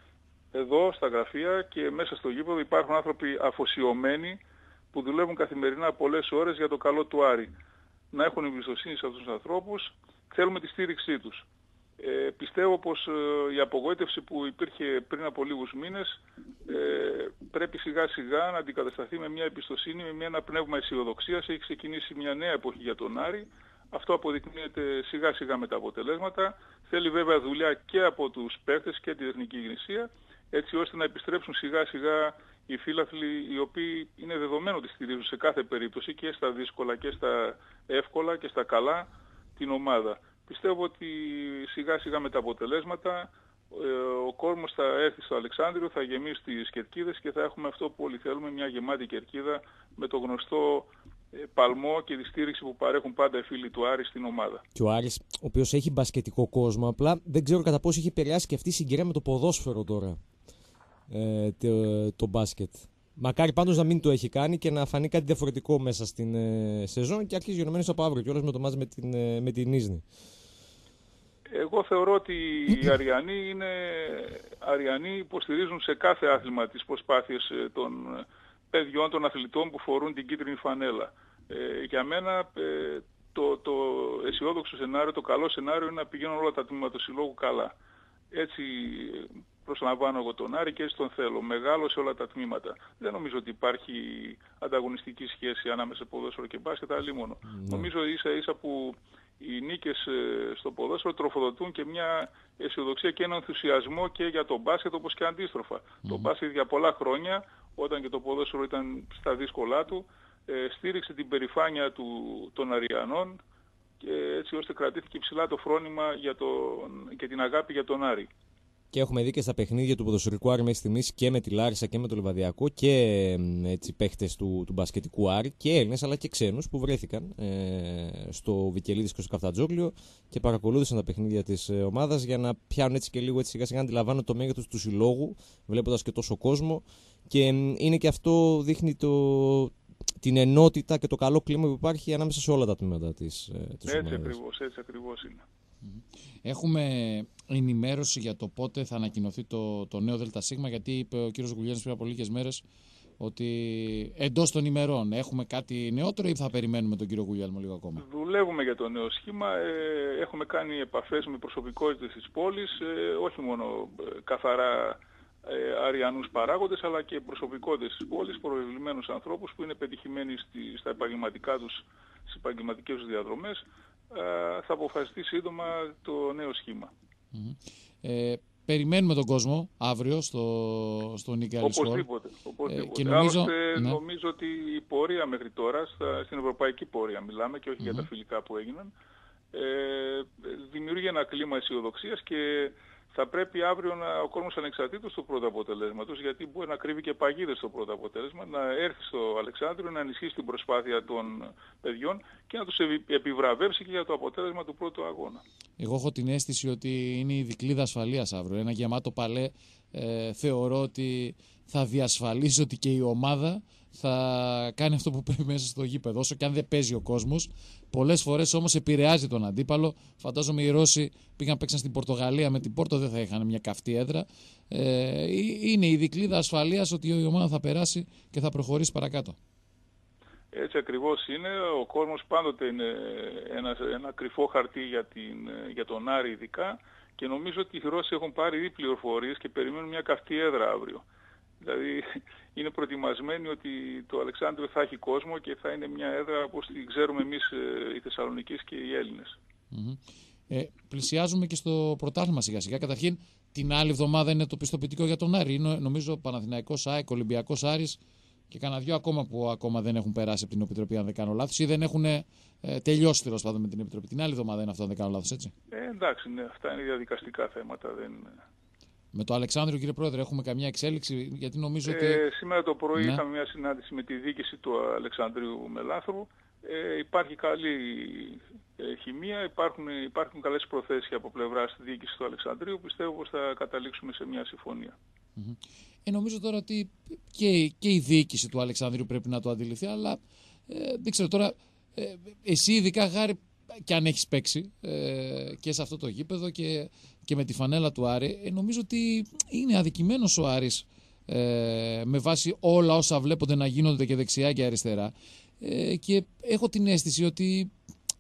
εδώ στα γραφεία και μέσα στο γήπεδο υπάρχουν άνθρωποι αφοσιωμένοι που δουλεύουν καθημερινά πολλές ώρες για το καλό του Άρη. Να έχουν εμπιστοσύνη σε αυτούς τους ανθρώπους, θέλουμε τη στήριξή τους. Ε, πιστεύω πως ε, η απογοήτευση που υπήρχε πριν από λίγους μήνες ε, πρέπει σιγά σιγά να αντικατασταθεί με μια εμπιστοσύνη, με ένα πνεύμα αισιοδοξίας. Έχει ξεκινήσει μια νέα εποχή για τον Άρη. Αυτό αποδεικνύεται σιγά σιγά με τα αποτελέσματα. Θέλει βέβαια δουλειά και από τους παίκτες και την εθνική γνησία έτσι ώστε να επιστρέψουν σιγά σιγά οι φίλαθλοι οι οποίοι είναι δεδομένο ότι στηρίζουν σε κάθε περίπτωση και στα δύσκολα και στα εύκολα και στα καλά την ομάδα. Πιστεύω ότι σιγά σιγά με τα αποτελέσματα ε, ο κόσμος θα έρθει στο Αλεξάνδριο, θα γεμίσει τις κερκίδες και θα έχουμε αυτό που όλοι θέλουμε, μια γεμάτη κερκίδα με το γνωστό ε, παλμό και τη στήριξη που παρέχουν πάντα οι φίλοι του Άρη στην ομάδα. Και ο Άρης, ο οποίος έχει μπασκετικό κόσμο, απλά δεν ξέρω κατά πόσο έχει επηρεάσει και αυτή η συγκυρία με το ποδόσφαιρο τώρα, ε, το, το μπάσκετ. Μακάρι πάντως να μην το έχει κάνει και να φανεί κάτι διαφορετικό μέσα στην ε, σεζόν και αρχίζει γενομένως από αύριο κιόλας με το μάζι με την, ε, με την Ίσνη. Εγώ θεωρώ ότι οι Αριανοί, είναι, Αριανοί υποστηρίζουν σε κάθε άθλημα τις προσπάθειες ε, των παιδιών, των αθλητών που φορούν την κίτρινη φανέλα. Ε, για μένα ε, το, το αισιόδοξο σενάριο, το καλό σενάριο είναι να πηγαίνουν όλα τα τμήματα του συλλόγου καλά. Έτσι προσλαμβάνω εγώ τον Άρη και έτσι τον θέλω. Μεγάλο σε όλα τα τμήματα. Δεν νομίζω ότι υπάρχει ανταγωνιστική σχέση ανάμεσα σε ποδόσφαιρο και μπάσκετ, αλλά μόνο. Ναι. Νομίζω ίσα ίσα που οι νίκες ε, στο ποδόσφαιρο τροφοδοτούν και μια αισιοδοξία και ένα ενθουσιασμό και για τον μπάσκετ όπως και αντίστροφα. Mm. Το μπάσκετ για πολλά χρόνια, όταν και το ποδόσφαιρο ήταν στα δύσκολά του, ε, στήριξε την περηφάνεια του, των Αριανών και έτσι ώστε κρατήθηκε ψηλά το φρόνημα για τον, και την αγάπη για τον Άρη. Και έχουμε δει και στα παιχνίδια του ποδοσφαιρικού Άρη μέχρι στιγμής και με τη Λάρισα και με το Λιβαδιακό και έτσι παίχτες του, του μπασκετικού Άρη και Έλληνες αλλά και ξένους που βρέθηκαν ε, στο Βικελίδης και στο Καφτατζόγλιο και παρακολούθησαν τα παιχνίδια της ε, ομάδας για να πιάνουν έτσι και λίγο έτσι σιγά σιγά να αντιλαμβάνουν το μέγεθος του συλλόγου, βλέποντας και τόσο κόσμο. Και είναι και αυτό δείχνει το, την ενότητα και το καλό κλίμα που υπάρχει ανάμεσα σε όλα τα τμήματα της, ε, της έτσι ακριβώς, έτσι ακριβώς είναι. Έχουμε ενημέρωση για το πότε θα ανακοινωθεί το, το νέο ΔΣ, γιατί είπε ο κύριος Γουλιάνης πριν από λίγες μέρες ότι εντός των ημερών έχουμε κάτι νεότερο ή θα περιμένουμε τον κύριο Γουλιάλμο λίγο ακόμα; Δουλεύουμε για το νέο σχήμα. Ε, έχουμε κάνει επαφές με προσωπικότητες της πόλης, ε, όχι μόνο ε, καθαρά ε, αριανούς παράγοντες, αλλά και προσωπικότητες της πόλης, προεβλημένους ανθρώπους που είναι πετυχημένοι στη, στα επαγγελματικά τους, στις επαγγελματικές τους διαδρομές. Ε, θα αποφασιστεί σύντομα το νέο σχήμα. Ε, περιμένουμε τον κόσμο αύριο στο, στο Νίκη Οπωσδήποτε. οπωσδήποτε. Ε, και νομίζω, ναι. νομίζω ότι η πορεία μέχρι τώρα, στα, στην ευρωπαϊκή πορεία μιλάμε και όχι για τα φιλικά που έγιναν, ε, δημιουργεί ένα κλίμα αισιοδοξίας και θα πρέπει αύριο να, ο κόσμος ανεξαρτήτως του πρώτου αποτελέσματος, γιατί μπορεί να κρύβει και παγίδες στο πρώτο αποτέλεσμα, να έρθει στο Αλεξάνδριο, να ενισχύσει την προσπάθεια των παιδιών και να τους επιβραβεύσει και για το αποτέλεσμα του πρώτου αγώνα. Εγώ έχω την αίσθηση ότι είναι η δικλίδα ασφαλείας αύριο. Ένα γεμάτο παλέ ε, θεωρώ ότι θα διασφαλίσει ότι και η ομάδα θα κάνει αυτό που πρέπει μέσα στο γήπεδο. Όσο και αν δεν παίζει ο κόσμος, πολλές φορές όμως επηρεάζει τον αντίπαλο. Φαντάζομαι οι Ρώσοι πήγαν παίξαν στην Πορτογαλία με την Πόρτο, δεν θα είχαν μια καυτή έδρα. Ε, είναι η δικλίδα ασφαλείας ότι η ομάδα θα περάσει και θα προχωρήσει παρακάτω. Έτσι ακριβώς είναι. Ο κόσμος πάντοτε είναι ένα, ένα κρυφό χαρτί για, την, για τον Άρη ειδικά και νομίζω ότι οι Ρώσοι έχουν πάρει ήδη πληροφορίες και περιμένουν μια καυτή έδρα αύριο. Δηλαδή είναι προετοιμασμένοι ότι το Αλεξάνδριο θα έχει κόσμο και θα είναι μια έδρα όπως την ξέρουμε εμείς ε, οι Θεσσαλονικείς και οι Έλληνες. Ε, πλησιάζουμε και στο πρωτάθλημα σιγά σιγά. Καταρχήν την άλλη εβδομάδα είναι το πιστοποιητικό για τον Άρη. Είναι νομίζω Παναθηναϊκός ΑΕΚ, Ολυμπιακός Άρης και κανένα δυο ακόμα που ακόμα δεν έχουν περάσει από την Επιτροπή, αν δεν κάνω λάθος, ή δεν έχουν ε, τελειώσει τέλος πάντων με την Επιτροπή. Την άλλη εβδομάδα είναι αυτό, αν δεν κάνω λάθος, έτσι. Ε, εντάξει, ναι, αυτά είναι διαδικαστικά θέματα. Δεν... Με το Αλεξάνδριο, κύριε Πρόεδρε, έχουμε καμιά εξέλιξη, γιατί νομίζω ότι... Ε, σήμερα το πρωί ναι. είχαμε μια συνάντηση με τη διοίκηση του Αλεξάνδριου Μελάθρου. Ε, υπάρχει καλή ε, χημεία, υπάρχουν, υπάρχουν καλές προθέσεις από πλευράς της διοίκησης του Αλεξανδρίου. Πιστεύω πως θα καταλήξουμε σε μια συμφωνία. Ε, νομίζω τώρα ότι και, και η διοίκηση του Αλεξανδρίου πρέπει να το αντιληφθεί, αλλά ε, δεν ξέρω τώρα, ε, εσύ ειδικά Γάρη και αν έχεις παίξει ε, και σε αυτό το γήπεδο και, και με τη φανέλα του Άρη, ε, νομίζω ότι είναι αδικημένος ο Άρης ε, με βάση όλα όσα βλέπονται να γίνονται και δεξιά και αριστερά ε, και έχω την αίσθηση ότι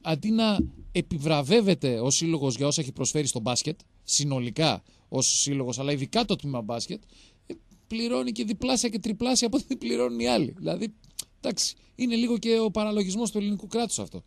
αντί να επιβραβεύεται ο σύλλογος για όσα έχει προσφέρει στο μπάσκετ, συνολικά ως σύλλογος, αλλά ειδικά το τμήμα μπάσκετ, ε, πληρώνει και διπλάσια και τριπλάσια από ό,τι πληρώνουν οι άλλοι. Δηλαδή, εντάξει, είναι λίγο και ο παραλογισμός του ελληνικού κράτους αυτό.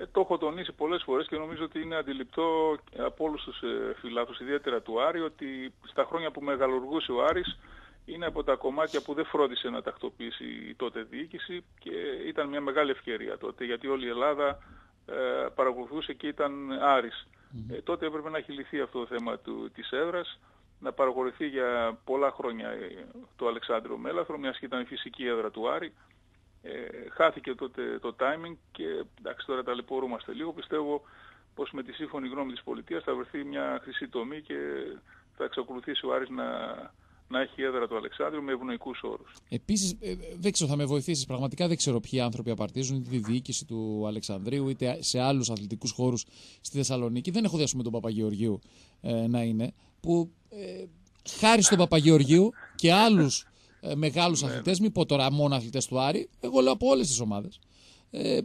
Ε, το έχω τονίσει πολλές φορές και νομίζω ότι είναι αντιληπτό από όλους τους ε, φιλάθους, ιδιαίτερα του Άρη, ότι στα χρόνια που μεγαλουργούσε ο Άρης είναι από τα κομμάτια που δεν φρόντισε να τακτοποιήσει η τότε διοίκηση και ήταν μια μεγάλη ευκαιρία τότε, γιατί όλη η Ελλάδα ε, παρακολουθούσε και ήταν Άρης. Ε, τότε έπρεπε να έχει λυθεί αυτό το θέμα του, της έδρας, να παρακολουθεί για πολλά χρόνια ε, το Αλεξάνδριο Μέλαθρο, μιας και ήταν η φυσική έδρα του Άρη. Ε, χάθηκε τότε το timing και εντάξει τώρα ταλαιπωρούμαστε λίγο. Πιστεύω πως με τη σύμφωνη γνώμη της πολιτείας θα βρεθεί μια χρυσή τομή και θα εξακολουθήσει ο Άρης να, να έχει έδρα του Αλεξάνδρου με ευνοϊκούς όρους. Επίσης, ε, δεν ξέρω, θα με βοηθήσεις. Πραγματικά δεν ξέρω ποιοι άνθρωποι απαρτίζουν είτε τη διοίκηση του Αλεξανδρίου είτε σε άλλους αθλητικούς χώρους στη Θεσσαλονίκη. Δεν έχω δει, με τον Παπαγεωργίου ε, να είναι. Που ε, χάρη στον Παπαγεωργίου και άλλους ε, μεγάλους ναι. αθλητές, μην πω τώρα μόνο αθλητές του Άρη, εγώ λέω από όλες τις ομάδες. Ε, ε,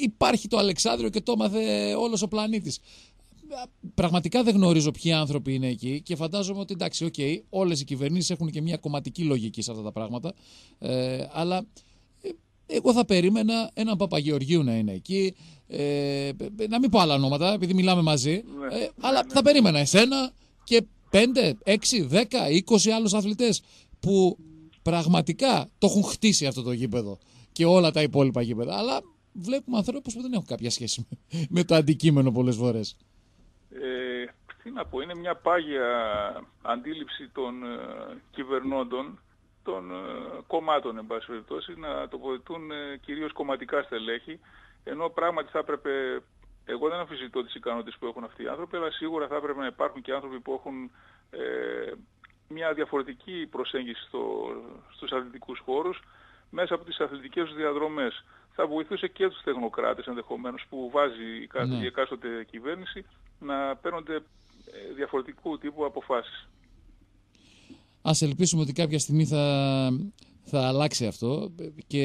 υπάρχει το Αλεξάνδριο και το έμαθε όλος ο πλανήτης. Πραγματικά δεν γνωρίζω ποιοι άνθρωποι είναι εκεί και φαντάζομαι ότι εντάξει, ok, okay, όλες οι κυβερνήσεις έχουν και μια κομματική λογική σε αυτά τα πράγματα, ε, αλλά ε, εγώ θα περίμενα έναν Παπαγεωργίου να είναι εκεί, ε, να μην πω άλλα ονόματα επειδή μιλάμε μαζί, ναι, ε, αλλά ναι, θα περίμενα εσένα και 5, 6, 10, 20 άλλους αθλητές που πραγματικά το έχουν χτίσει αυτό το γήπεδο και όλα τα υπόλοιπα γήπεδα, αλλά βλέπουμε ανθρώπους που δεν έχουν κάποια σχέση με το αντικείμενο πολλές φορές. Ε, τι να πω, είναι μια πάγια αντίληψη των ε, κυβερνώντων των ε, κομμάτων, εν πάση περιπτώσει, να τοποθετούν ε, κυρίως κομματικά στελέχη, ενώ πράγματι θα έπρεπε, εγώ δεν αμφισβητώ τις ικανότητες που έχουν αυτοί οι άνθρωποι, αλλά σίγουρα θα έπρεπε να υπάρχουν και άνθρωποι που έχουν ε, μια διαφορετική προσέγγιση στο, στους αθλητικούς χώρους, μέσα από τις αθλητικές τους διαδρομές. Θα βοηθούσε και τους τεχνοκράτες ενδεχομένως που βάζει η κάθε Ναι. η εκάστοτε κυβέρνηση να παίρνονται ε, διαφορετικού τύπου αποφάσεις. Ας ελπίσουμε ότι κάποια στιγμή θα, θα αλλάξει αυτό και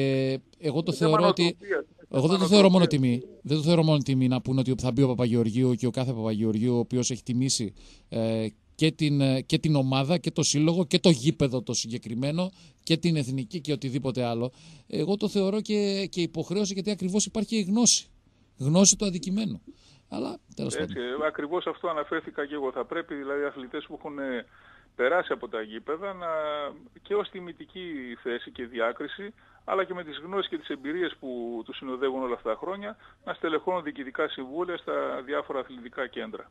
εγώ το Ε, θέμα θεωρώ ότι... νοοτροπίας. Εγώ δεν το Θέμα θεωρώ μόνο νοοτροπίας. τιμή. Δεν το θεωρώ μόνο τιμή να πούνε ότι θα μπει ο Παπαγεωργίου και ο κάθε Παπαγεωργίου ο οποίος έχει τιμήσει ε, και, την, ε, και την ομάδα και το σύλλογο και το γήπεδο το συγκεκριμένο και την εθνική και οτιδήποτε άλλο. Εγώ το θεωρώ και, και υποχρέωση γιατί ακριβώς υπάρχει η γνώση. Γνώση του αντικειμένου. Αλλά τέλος Έτσι, πάντων. ε, ακριβώς αυτό αναφέρθηκα και εγώ. Θα πρέπει δηλαδή οι αθλητές που έχουν ε, περάσει από τα γήπεδα να, και ως τιμητική θέση και διάκριση αλλά και με τις γνώσεις και τις εμπειρίες που τους συνοδεύουν όλα αυτά τα χρόνια να στελεχώνουν διοικητικά συμβούλια στα διάφορα αθλητικά κέντρα.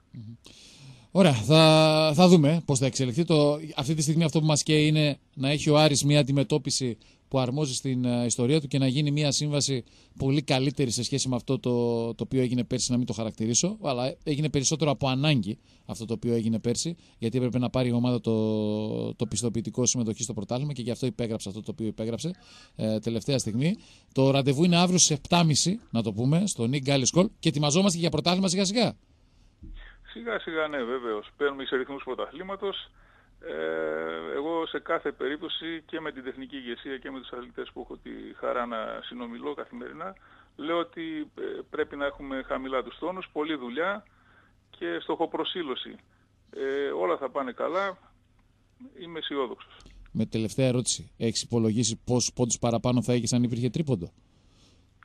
Ωραία, θα, θα δούμε πώς θα εξελιχθεί. Το, αυτή τη στιγμή αυτό που μας καίει είναι να έχει ο Άρης μια αντιμετώπιση που αρμόζει στην ε, ιστορία του και να γίνει μια σύμβαση πολύ καλύτερη σε σχέση με αυτό το, το οποίο έγινε πέρσι, να μην το χαρακτηρίσω, αλλά έγινε περισσότερο από ανάγκη αυτό το οποίο έγινε πέρσι, γιατί έπρεπε να πάρει η ομάδα το, το πιστοποιητικό συμμετοχή στο πρωτάθλημα και γι' αυτό υπέγραψε αυτό το οποίο υπέγραψε ε, τελευταία στιγμή. Το ραντεβού είναι αύριο στις 7.30, να το πούμε, στο Nick Gallis Call και ετοιμαζόμαστε για πρωτάθλημα σιγά σιγά. Σιγά σιγά ναι βέβαιως. Παίρνουμε σε ρυθμούς πρωταθλήματος. Ε, εγώ σε κάθε περίπτωση και με την τεχνική ηγεσία και με τους αθλητές που έχω τη χαρά να συνομιλώ καθημερινά λέω ότι ε, πρέπει να έχουμε χαμηλά τους τόνους, πολλή δουλειά και στοχοπροσύλωση. Ε, όλα θα πάνε καλά. Είμαι αισιόδοξος. Με τελευταία ερώτηση. Έχεις υπολογίσει πόσους πόντους παραπάνω θα έχεις αν υπήρχε τρίποντο;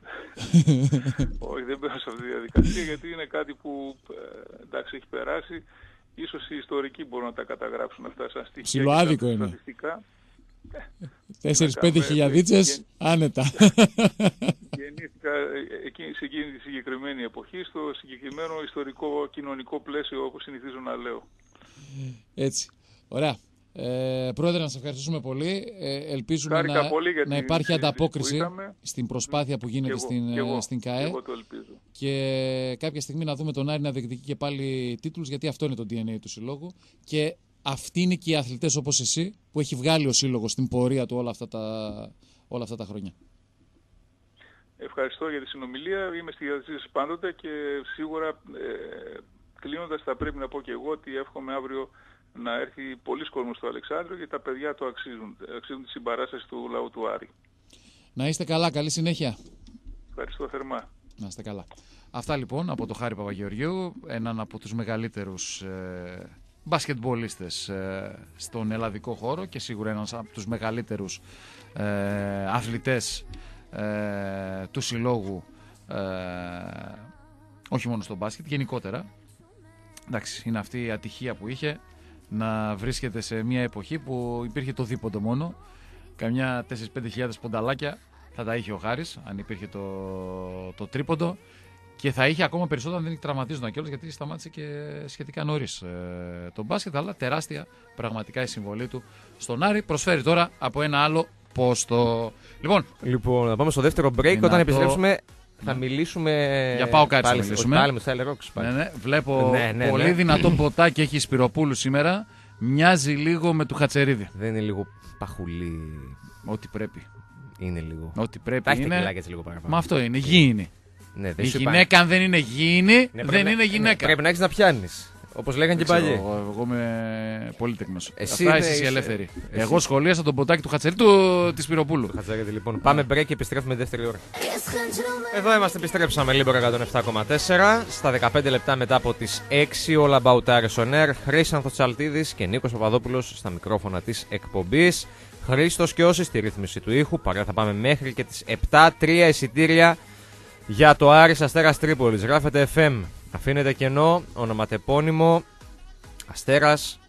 Όχι, δεν μπαίνω σε αυτή τη διαδικασία γιατί είναι κάτι που ε, εντάξει έχει περάσει. Ίσως οι ιστορικοί μπορούν να τα καταγράψουν αυτά σαν στοιχεία. και Ψιλοάδικο σαν είναι. Στατιστικά. 4-5 χιλιαδίτσε άνετα. Γεννήθηκα ε, εκεί- σε εκείνη τη συγκεκριμένη εποχή στο συγκεκριμένο ιστορικό κοινωνικό πλαίσιο όπως συνηθίζω να λέω. Έτσι. Ωραία. Ε, πρόεδρε, να σε ευχαριστήσουμε πολύ. Ε, ελπίζουμε Χάρηκα να, πολύ για να την υπάρχει συζήτηση που ανταπόκριση είχαμε. στην προσπάθεια που γίνεται Και εγώ- στην, και ε, εγώ- στην και ΚΑΕ Εγώ το ελπίζω. και κάποια στιγμή να δούμε τον Άρη να διεκδικεί και πάλι τίτλους γιατί αυτό είναι το DNA του συλλόγου και αυτοί είναι και οι αθλητές όπως εσύ που έχει βγάλει ο σύλλογος στην πορεία του όλα αυτά τα, όλα αυτά τα χρόνια. Ευχαριστώ για τη συνομιλία. Είμαι στη διάθεσή σας πάντοτε και σίγουρα ε, κλείνοντας θα πρέπει να πω και εγώ ότι εύχομαι αύριο να έρθει πολλοί κόσμος στο Αλεξάνδριο γιατί τα παιδιά το αξίζουν. Αξίζουν τη συμπαράσταση του λαού του Άρη. Να είστε καλά, καλή συνέχεια. Ευχαριστώ θερμά. Να είστε καλά. Αυτά λοιπόν από το Χάρη Παπαγεωργίου, έναν από τους μεγαλύτερους ε, μπασκετμπολίστες ε, στον ελλαδικό χώρο και σίγουρα ένας από τους μεγαλύτερους ε, αθλητές ε, του συλλόγου ε, όχι μόνο στο μπάσκετ, γενικότερα. Εντάξει, είναι αυτή η ατυχία που είχε να βρίσκεται σε μια εποχή που υπήρχε το δίποντο μόνο. Καμιά 4-5 χιλιάδες πονταλάκια θα τα είχε ο Χάρης αν υπήρχε το, το τρίποντο και θα είχε ακόμα περισσότερο αν δεν είχε τραυματίζονταν κιόλας γιατί σταμάτησε και σχετικά νωρίς ε, το μπάσκετ αλλά τεράστια πραγματικά η συμβολή του στον Άρη προσφέρει τώρα από ένα άλλο πόστο. Λοιπόν, Λοιπόν, να πάμε στο δεύτερο break. Δυνατό. Όταν επιστρέψουμε, θα μιλήσουμε. Για Πάο Κάρις θα πάλι- μιλήσουμε. όχι, Πάλι με Style Rocks. πάλι. ναι, ναι, βλέπω Ναι, ναι, πολύ ναι. δυνατό ποτάκι έχει Σπυροπούλου σήμερα. Μοιάζει λίγο με του Χατσερίδη. Δεν είναι λίγο παχουλή. Ό,τι πρέπει. Είναι λίγο. Ό,τι πρέπει Τα έχει τα είναι. κιλάκια έτσι λίγο παραπάνω. Μα αυτό είναι, γήινη. Ναι, δεν Η σου είπα- γυναίκα, αν δεν είναι γήινη, Ναι, δεν πρέπει να- είναι ναι, γυναίκα. Πρέπει να έχεις να πιάνεις. Όπως λέγανε και Δεν παλιοί. ξέρω, Εγώ, εγώ είμαι πολύτεκνος. Εσύ Αυτά είναι- είσαι εσύ είσαι- ελεύθερη. εσύ. Εγώ σχολίασα τον ποτάκι του Χατσερίδη του της Σπυροπούλου. Χατζάκετε λοιπόν. Πάμε break και επιστρέφουμε δεύτερη ώρα. Εδώ είμαστε, επιστρέψαμε λίγο 107,4 στα 15 λεπτά μετά από τις 6 όλα about Ares on Air Χρήσανθος Τσαλτίδης και Νίκος Παπαδόπουλος στα μικρόφωνα της εκπομπής Χρήστος και όσοι στη ρύθμιση του ήχου παρέα θα πάμε μέχρι και τις 7 τρία εισιτήρια για το Άρης Αστέρας Τρίπολης γράφετε FM αφήνετε κενό ονοματεπώνυμο Αστέρας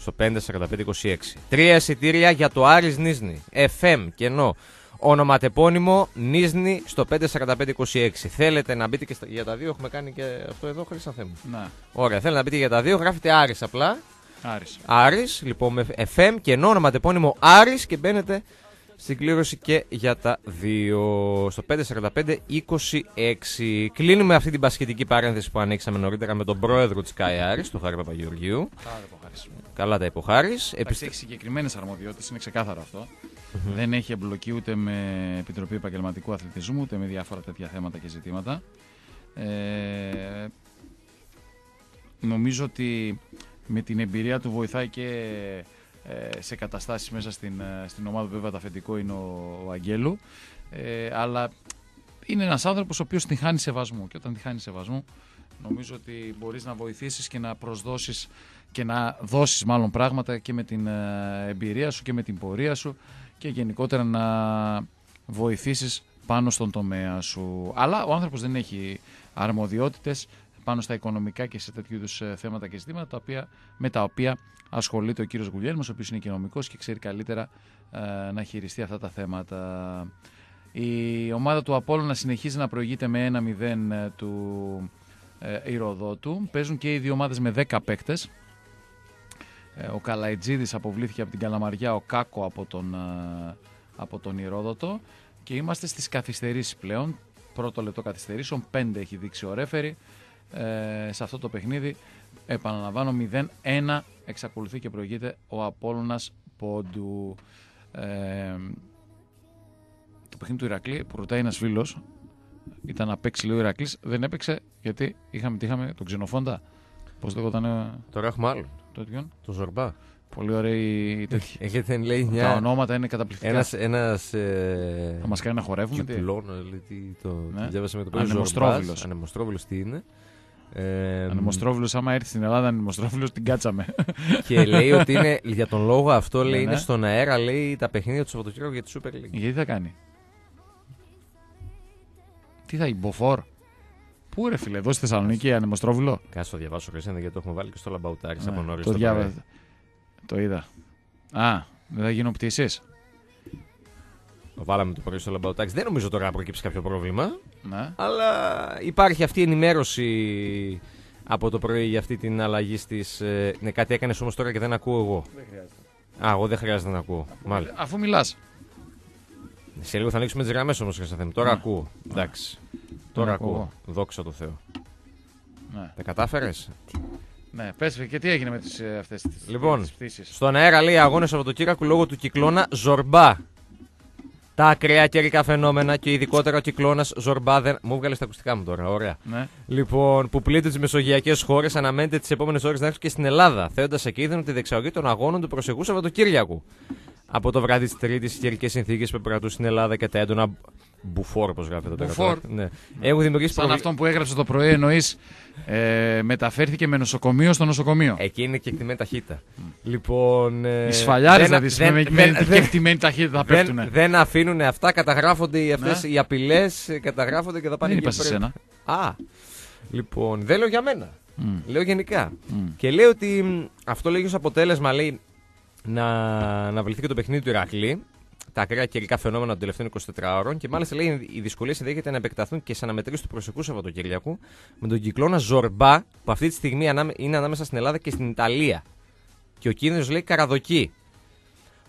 στο 54526 Τρία εισιτήρια για το Άρης Νίσνη FM κενό Ονοματεπώνυμο Νίσνη στο 54526. Θέλετε να μπείτε και στα- για τα δύο, έχουμε κάνει και αυτό εδώ, Χρήσανθέ μου. Να, Ωραία, θέλετε να μπείτε για τα δύο, γράφετε Άρης απλά. άρεσε. Άρης, λοιπόν με FM και ενώ ονοματεπώνυμο Άρης και μπαίνετε στην κλήρωση και για τα δύο στο 545-26. Κλείνουμε αυτή την πασχετική παρένθεση που ανοίξαμε νωρίτερα με τον πρόεδρο της ΚΑΕ Άρης, τον Χάρη Παπαγεωργίου. Πάρα πολύ ευχαριστώ. Καλά τα υποχάρης. Εντάξει, έχει συγκεκριμένες αρμοδιότητες, είναι ξεκάθαρο αυτό. Δεν έχει εμπλοκή ούτε με Επιτροπή Επαγγελματικού Αθλητισμού, ούτε με διάφορα τέτοια θέματα και ζητήματα. Ε, νομίζω ότι με την εμπειρία του βοηθάει και ε, σε καταστάσεις μέσα στην, ε, στην ομάδα που βέβαια αφεντικό είναι ο, ο Αγγέλου. Ε, αλλά είναι ένας άνθρωπος ο οποίος την χάνει σεβασμού και όταν την χάνει σεβασμού νομίζω ότι μπορείς να βοηθήσεις και να προσδώσεις και να δώσεις μάλλον πράγματα και με την ε, εμπειρία σου και με την πορεία σου και γενικότερα να βοηθήσεις πάνω στον τομέα σου. Αλλά ο άνθρωπος δεν έχει αρμοδιότητες πάνω στα οικονομικά και σε τέτοιου είδους ε, θέματα και ζητήματα τα οποία, με τα οποία ασχολείται ο κύριος Γουλιέλμος, ο οποίος είναι κοινωνικός και ξέρει καλύτερα ε, να χειριστεί αυτά τα θέματα. Η ομάδα του Απόλλωνα συνεχίζει να προηγείται με 1-0 του ε, Ηροδότου. Παίζουν και οι δύο ομάδες με 10 παίκτες. Ε, ο Καλαϊτζίδης αποβλήθηκε από την Καλαμαριά, ο Κάκο από τον, ε, από τον Ηρόδοτο και είμαστε στις καθυστερήσεις πλέον. Πρώτο λεπτό καθυστερήσεων, 5 έχει δείξει ο Ρέφερη ε, σε αυτό το παιχνίδι. Επαναλαμβάνω 0-1 εξακολουθεί και προηγείται ο Απόλλωνας Πόντου. Ε, το παιχνίδι του Ηρακλή που ρωτάει ένας φίλος ήταν να παίξει λίγο ο Ηρακλής δεν έπαιξε γιατί είχαμε, είχαμε τον ξενοφόντα πώς λέγονταν Τώρα έχουμε άλλο. το τέτοιον. Το Ζορμπά. Πολύ ωραίοι τέτοιοι. Έχετε λέει Τα μια. ονόματα είναι καταπληκτικά. Ένας, ένας ε, Θα μας κάνει να χορεύουμε. τι; κυκλών, λέει, τι, το, Ναι. το διάβασα με το πρώτο Ανεμοστρόβιλος. Ανεμοστρόβιλος τι είναι. Ε, Ανεμοστρόβιλος, άμα έρθει στην Ελλάδα ανεμοστρόβιλος την κάτσαμε. και λέει ότι είναι για τον λόγο αυτό λέει Ναι, είναι ναι. στον αέρα λέει τα παιχνίδια του Σαββατοκύριακου για τη Super League. Γιατί θα κάνει; Τι θα γίνει, Μποφόρ; Πού ρε φίλε, εδώ στη Θεσσαλονίκη ανεμοστρόβιλο. Κάτσε το διαβάσω Χριστιανέ γιατί το έχουμε βάλει και στο λαμπαουτάρι Ναι, από νωρίς το το διάβα- πρωί. Το είδα. Α, δεν θα γίνουν πτήσει. Το βάλαμε το πρωί στο λαμπαουτάρι. Δεν νομίζω τώρα να προκύψει κάποιο πρόβλημα. Ναι. Αλλά υπάρχει αυτή η ενημέρωση από το πρωί για αυτή την αλλαγή στις. Ναι, κάτι έκανες όμως τώρα και δεν ακούω εγώ. Δεν χρειάζεται. Α, εγώ δεν χρειάζεται να ακούω. Μάλιστα. Αφού μιλάς. Σε λίγο θα ανοίξουμε τις γραμμές όμως και Τώρα Ναι. ακούω. Εντάξει. Τώρα ακούω ακούω. Δόξα τω Θεώ. Ναι. Τα κατάφερες; ναι, πες και τι έγινε με τις, ε, αυτές τις, Λοιπόν. τις πτήσεις; Στον αέρα λέει αγώνες Σαββατοκύριακου λόγω του κυκλώνα Ζορμπά. Τα ακραία καιρικά φαινόμενα και ειδικότερα ο κυκλώνας Ζορμπά δεν. Μου βγάλε τα ακουστικά μου τώρα, ωραία. Ναι. Λοιπόν, που πλήττει τις μεσογειακές χώρες, αναμένεται τις επόμενες ώρες να έρθει και στην Ελλάδα, θέτοντα σε κίνδυνο τη δεξαγωγή των αγώνων του προσεχού Σαββατοκύριακου. Από το βράδυ της Τρίτης, οι καιρικές συνθήκες που επικρατούν στην Ελλάδα και τα έντονα. Μπουφόρ, όπως γράφεται τώρα. Μπουφόρ. Ναι. Έχουν δημιουργήσει Σαν προβλη- αυτόν που έγραψε το πρωί εννοείς ε, μεταφέρθηκε με νοσοκομείο στο νοσοκομείο. Εκεί είναι και εκτιμένη ταχύτητα. Λοιπόν. ε, Οι σφαλιάρες δεν- δηλαδή δεν- με, δεν- με δεν- κεφτημένη ταχύτητα θα δεν, πέφτουνε. δεν αφήνουν αυτά, καταγράφονται οι, αυτές, Ναι. οι απειλές, καταγράφονται και θα πάνε Δεν εκεί είπα σε πέρα. σένα. Α, λοιπόν, δεν λέω για μένα. Μμ. Λέω γενικά. Μμ. Και λέει ότι μ, αυτό λέει ως αποτέλεσμα λέει, να, να βληθεί και το παιχνίδι του Ηρακλή. Τα ακραία καιρικά φαινόμενα των τελευταίων 24 ώρων και μάλιστα λέει οι δυσκολίες ενδέχεται να επεκταθούν και σε αναμετρήσεις του προσεχού Σαββατοκυριακού με τον κυκλώνα Ζορμπά που αυτή τη στιγμή ανάμε- είναι ανάμεσα στην Ελλάδα και στην Ιταλία. Και ο κίνδυνος λέει καραδοκεί.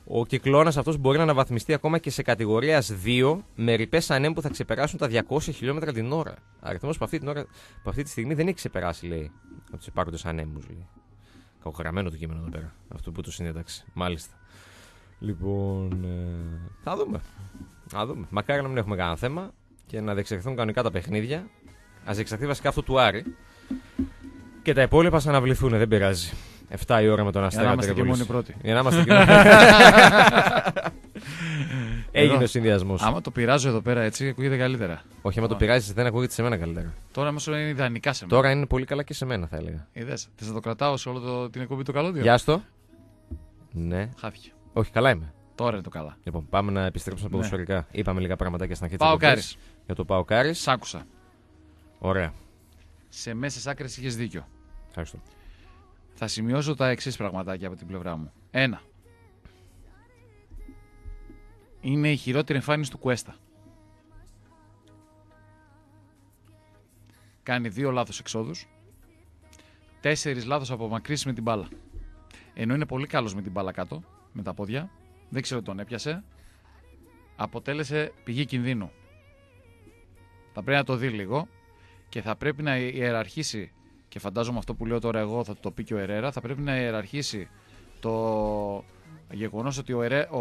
Ο κυκλώνας αυτός μπορεί να αναβαθμιστεί ακόμα και σε κατηγορίας 2 με ρηπές ανέμου που θα ξεπεράσουν τα 200 χιλιόμετρα την ώρα. Αριθμός που, αυτή την ώρα- που αυτή τη στιγμή δεν έχει ξεπεράσει, λέει, από τους υπάρχοντες ανέμους. Κακογραμμένο το κείμενο εδώ πέρα. Αυτό που το συνέταξε. Μάλιστα. Λοιπόν. Ε, θα δούμε. Θα δούμε. Μακάρι να μην έχουμε κανένα θέμα και να διεξαχθούν κανονικά τα παιχνίδια. Α διεξαχθεί βασικά αυτό του Άρη. Και τα υπόλοιπα θα αναβληθούν, δεν πειράζει. 7 η ώρα με τον Για Αστέρα να είμαστε και Τρίπολης. μόνοι πρώτοι. Για να είμαστε και μόνοι. Έγινε Εδώ. ο συνδυασμός. Άμα το πειράζω εδώ πέρα έτσι, ακούγεται καλύτερα. Όχι, άμα το πειράζεις, δεν ακούγεται σε μένα καλύτερα. Τώρα όμως είναι ιδανικά σε μένα. Τώρα είναι πολύ καλά και σε μένα, θα έλεγα. Είδες, θες να το κρατάω σε όλο το, την εκπομπή το καλώδιο. Γεια στο. Ναι. Χάθηκε. Όχι, καλά είμαι. Τώρα είναι το καλά. Λοιπόν, πάμε να επιστρέψουμε Ναι. ποδοσφαιρικά. Είπαμε λίγα πραγματάκια στην αρχή της Πάω εκπομπής. Κάρις. Για το Πάο Κάρις. Σ' άκουσα. Ωραία. Σε μέσες άκρες είχες δίκιο. Ευχαριστώ. Θα σημειώσω τα εξής πραγματάκια από την πλευρά μου. Ένα. Είναι η χειρότερη εμφάνιση του Κουέστα. Κάνει δύο λάθος εξόδους. Τέσσερις λάθος απομακρύσεις με την μπάλα. Ενώ είναι πολύ καλός με την μπάλα κάτω, με τα πόδια. Δεν ξέρω τον έπιασε. Αποτέλεσε πηγή κινδύνου. Θα πρέπει να το δει λίγο και θα πρέπει να ιεραρχήσει και φαντάζομαι αυτό που λέω τώρα εγώ θα το πει και ο Ερέρα, θα πρέπει να ιεραρχήσει το γεγονός ότι ο, Ερέ, ο,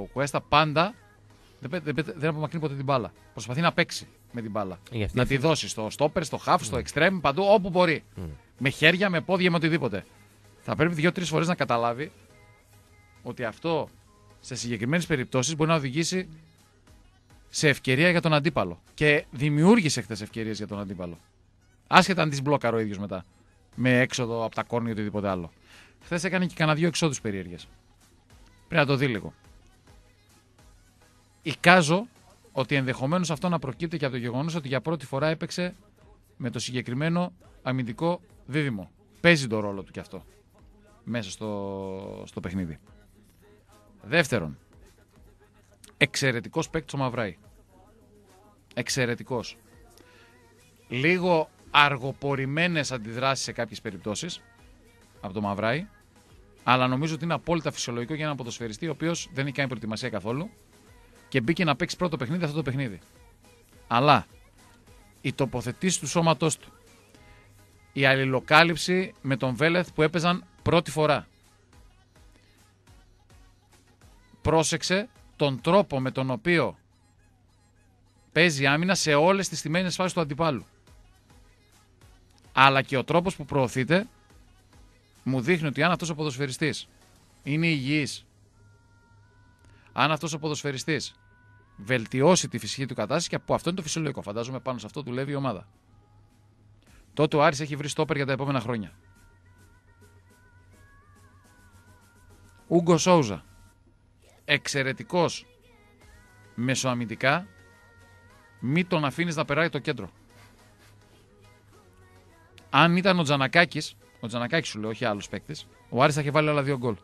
ο Κουέστα πάντα δεν, δεν, δεν, δεν απομακρύνει ποτέ την μπάλα. Προσπαθεί να παίξει με την μπάλα. Για αυτή Να αυτή- τη δώσει στο στόπερ, στο χαφ, στο εξτρέμ, παντού όπου μπορεί. Με χέρια, με πόδια, με οτιδήποτε. Θα πρέπει δύο-τρεις φορές να καταλάβει ότι αυτό σε συγκεκριμένες περιπτώσεις μπορεί να οδηγήσει σε ευκαιρία για τον αντίπαλο. Και δημιούργησε χθες ευκαιρίες για τον αντίπαλο. Άσχετα αν τις μπλόκαρε ο ίδιος μετά. Με έξοδο από τα κόρνη ή οτιδήποτε άλλο. Χθες έκανε και κανένα δύο εξόδους περίεργε. Πρέπει να το δει λίγο. Εικάζω ότι ενδεχομένως αυτό να προκύπτει και από το γεγονός ότι για πρώτη φορά έπαιξε με το συγκεκριμένο αμυντικό δίδυμο. Παίζει τον ρόλο του κι αυτό μέσα στο, στο παιχνίδι. Δεύτερον, εξαιρετικός παίκτης ο Μαυράη. Εξαιρετικός. Λίγο αργοπορημένες αντιδράσεις σε κάποιες περιπτώσεις από το Μαυράη, αλλά νομίζω ότι είναι απόλυτα φυσιολογικό για έναν ποδοσφαιριστή ο οποίος δεν έχει κάνει προετοιμασία καθόλου και μπήκε να παίξει πρώτο παιχνίδι αυτό το παιχνίδι. Αλλά η τοποθετήση του σώματός του, η αλληλοκάλυψη με τον Βέλεθ που έπαιζαν πρώτη φορά. Πρόσεξε τον τρόπο με τον οποίο παίζει άμυνα σε όλες τις τιμένες φάσεις του αντιπάλου. Αλλά και ο τρόπος που προωθείται μου δείχνει ότι αν αυτός ο ποδοσφαιριστής είναι υγιής, αν αυτός ο ποδοσφαιριστής βελτιώσει τη φυσική του κατάσταση και που αυτό είναι το φυσιολογικό, φαντάζομαι πάνω σε αυτό δουλεύει η ομάδα. Τότε ο Άρης έχει βρει στόπερ για τα επόμενα χρόνια. Ούγκο Σόουζα. Εξαιρετικός μεσοαμυντικά. Μη τον αφήνεις να περάει το κέντρο. Αν ήταν ο Τζανακάκης, ο Τζανακάκης σου λέω, όχι άλλος παίκτης, ο Άρης θα είχε βάλει άλλα δύο γκολ.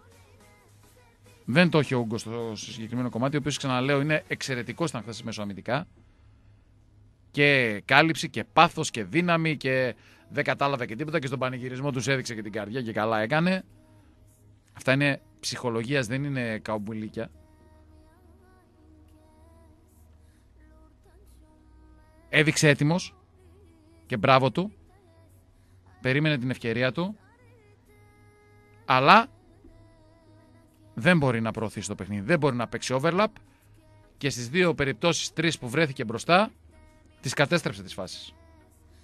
Δεν το έχει ο Ούγκος στο συγκεκριμένο κομμάτι, ο οποίος ξαναλέω είναι εξαιρετικός στην χθες μεσοαμυντικά. Και κάλυψη και πάθος και δύναμη και δεν κατάλαβε και τίποτα και στον πανηγυρισμό τους έδειξε και την καρδιά και καλά έκανε. Αυτά είναι ψυχολογίας, δεν είναι καουμπουλίκια. Έδειξε έτοιμος και μπράβο του. Περίμενε την ευκαιρία του. Αλλά δεν μπορεί να προωθήσει το παιχνίδι. Δεν μπορεί να παίξει overlap. Και στις δύο περιπτώσεις, τρεις που βρέθηκε μπροστά, τις κατέστρεψε τις φάσεις.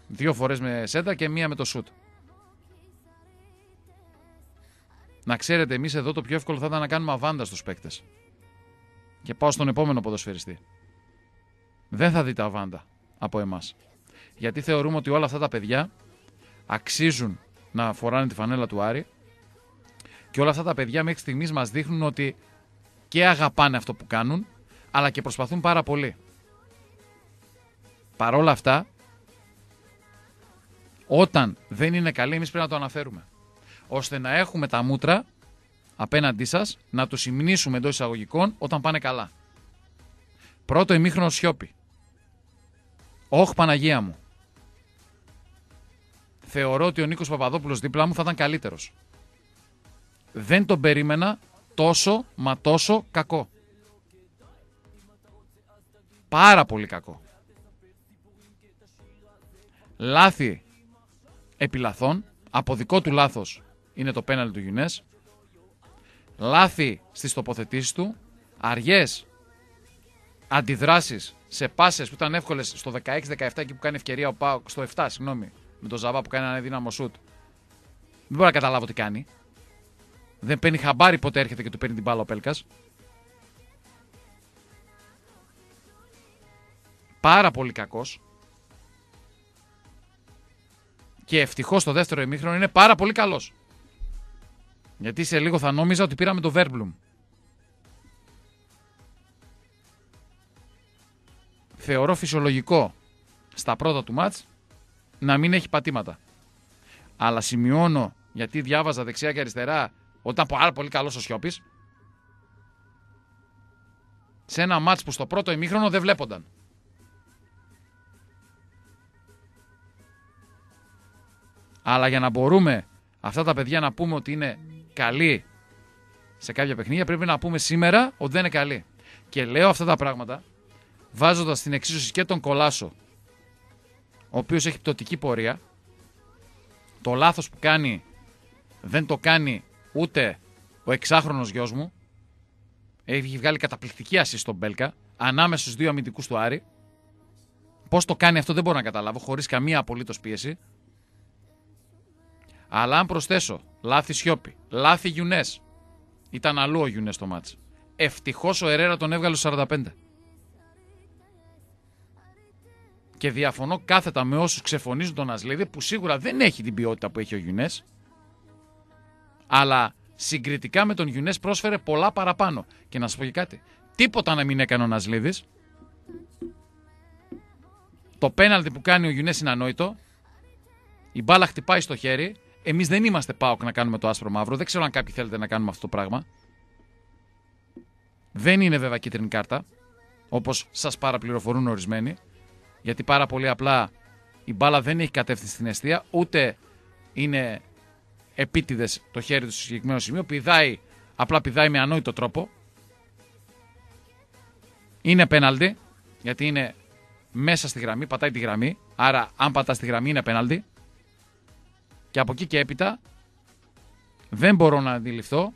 Δύο φορές με σέντα και μία με το σουτ. Να ξέρετε, εμείς εδώ το πιο εύκολο θα ήταν να κάνουμε αβάντα στους παίκτες. Και πάω στον επόμενο ποδοσφαιριστή. Δεν θα δείτε αβάντα από εμάς. Γιατί θεωρούμε ότι όλα αυτά τα παιδιά αξίζουν να φοράνε τη φανέλα του Άρη και όλα αυτά τα παιδιά μέχρι στιγμής μας δείχνουν ότι και αγαπάνε αυτό που κάνουν, αλλά και προσπαθούν πάρα πολύ. Παρόλα αυτά, όταν δεν είναι καλοί, εμείς πρέπει να το αναφέρουμε. Ώστε να έχουμε τα μούτρα απέναντί σας, να τους υμνήσουμε εντός εισαγωγικών όταν πάνε καλά. Πρώτο ημίχρονο σιώπη. Όχ Παναγία μου. Θεωρώ ότι ο Νίκος Παπαδόπουλος δίπλα μου θα ήταν καλύτερος δεν τον περίμενα τόσο μα τόσο κακό. Πάρα πολύ κακό. Λάθη επιλαθών. Από δικό του λάθος είναι το πέναλ του Γιουνές. Λάθη στις τοποθετήσεις του. Αργές αντιδράσεις σε πάσες που ήταν εύκολες στο 16-17 εκεί που κάνει ευκαιρία ο Πάοκ, στο 7 συγγνώμη, με τον Ζαβά που κάνει ένα δύναμο σουτ. Δεν μπορώ να καταλάβω τι κάνει. Δεν παίρνει χαμπάρι πότε έρχεται και του παίρνει την μπάλα ο Πέλκας. Πάρα πολύ κακός. Και ευτυχώς το δεύτερο ημίχρονο είναι πάρα πολύ καλός. Γιατί σε λίγο θα νόμιζα ότι πήραμε το Βέρμπλουμ. Θεωρώ φυσιολογικό στα πρώτα του μάτς να μην έχει πατήματα. Αλλά σημειώνω γιατί διάβαζα δεξιά και αριστερά όταν πάρα πολύ καλός ο Σιώπης. Σε ένα μάτς που στο πρώτο ημίχρονο δεν βλέπονταν. Αλλά για να μπορούμε αυτά τα παιδιά να πούμε ότι είναι καλοί σε κάποια παιχνίδια, πρέπει να πούμε σήμερα ότι δεν είναι καλοί. Και λέω αυτά τα πράγματα βάζοντας στην εξίσωση και τον Κολάσο, ο οποίος έχει πτωτική πορεία. Το λάθος που κάνει δεν το κάνει ούτε ο εξάχρονος γιος μου, Έχει βγάλει καταπληκτική ασή στον Μπέλκα ανάμεσα στους δύο αμυντικούς του Άρη. Πώς το κάνει αυτό δεν μπορώ να καταλάβω, χωρίς καμία απολύτως πίεση. Αλλά αν προσθέσω λάθη Σιώπη, λάθη Γιουνές, ήταν αλλού ο Γιουνές στο μάτς. Ευτυχώς ο Ερέρα τον έβγαλε στο 45. Και διαφωνώ κάθετα με όσους ξεφωνίζουν τον Ασλίδη που σίγουρα δεν έχει την ποιότητα που έχει ο Γιουνές. Αλλά συγκριτικά με τον Γιουνές πρόσφερε πολλά παραπάνω. Και να σας πω και κάτι. Τίποτα να μην έκανε ο Νασλίδης. Το πέναλτι που κάνει ο Γιουνές είναι ανόητο. Η μπάλα χτυπάει στο χέρι. Εμείς δεν είμαστε πάοκ να κάνουμε το άσπρο μαύρο. Δεν ξέρω αν κάποιοι θέλετε να κάνουμε αυτό το πράγμα. Δεν είναι βέβαια κίτρινη κάρτα. Όπως σας παραπληροφορούν ορισμένοι. Γιατί πάρα πολύ απλά η μπάλα δεν έχει κατεύθυνση στην αιστεία. Ούτε είναι επίτηδες το χέρι του στο συγκεκριμένο σημείο. Πηδάει, απλά πηδάει με ανόητο τρόπο. Είναι πέναλτι. Γιατί είναι μέσα στη γραμμή, πατάει τη γραμμή. Άρα, αν πατά στη γραμμή, είναι πέναλτι. Και από εκεί και έπειτα δεν μπορώ να αντιληφθώ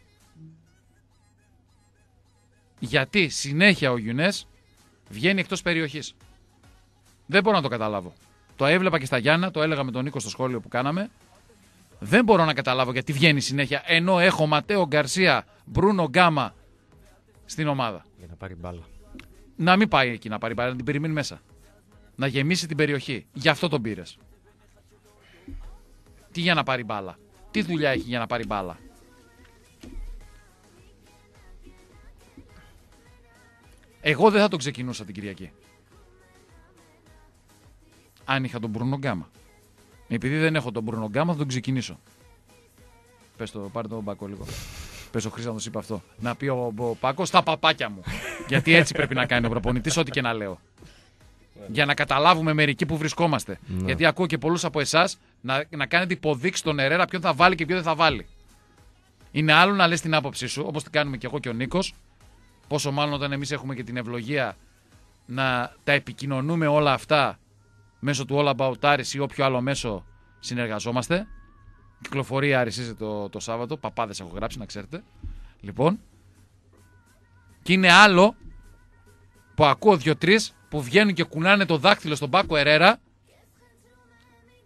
γιατί συνέχεια ο Γιουνές βγαίνει εκτός περιοχής. Δεν μπορώ να το καταλάβω. Το έβλεπα και στα Γιάννα, το έλεγα με τον Νίκο στο σχόλιο που κάναμε. Δεν μπορώ να καταλάβω γιατί βγαίνει συνέχεια ενώ έχω Ματέο Γκαρσία, Μπρούνο Γκάμα στην ομάδα. Για να πάρει μπάλα. Να μην πάει εκεί να πάρει μπάλα, να την περιμένει μέσα. Να γεμίσει την περιοχή. Γι' αυτό τον πήρες. Τι για να πάρει μπάλα; Τι δουλειά έχει για να πάρει μπάλα; Εγώ δεν θα τον ξεκινούσα την Κυριακή. Αν είχα τον Μπρούνο Γκάμα. Επειδή δεν έχω τον Μπρούνο Γκάμα θα τον ξεκινήσω. Πες το, πάρε τον Πάκο λίγο. Πες ο Χρήστος είπε αυτό. Να πει ο, ο Πάκος στα παπάκια μου. Γιατί έτσι πρέπει να κάνει ο προπονητής, ό,τι και να λέω. Για να καταλάβουμε μερικοί που βρισκόμαστε. Γιατί ακούω και πολλούς από εσάς να, να κάνετε υποδείξει στον Ερέρα ποιον θα βάλει και ποιον δεν θα βάλει. Είναι άλλο να λες την άποψή σου, όπως την κάνουμε και εγώ και ο Νίκος. Πόσο μάλλον όταν εμείς έχουμε και την ευλογία να τα επικοινωνούμε όλα αυτά μέσω του All About Aris ή όποιο άλλο μέσο συνεργαζόμαστε. Κυκλοφορεί Aris το, το Σάββατο. Παπάδες έχω γράψει, να ξέρετε. Λοιπόν. Και είναι άλλο που ακούω δύο-τρει που βγαίνουν και κουνάνε το δάκτυλο στον Πάκο Ερέρα.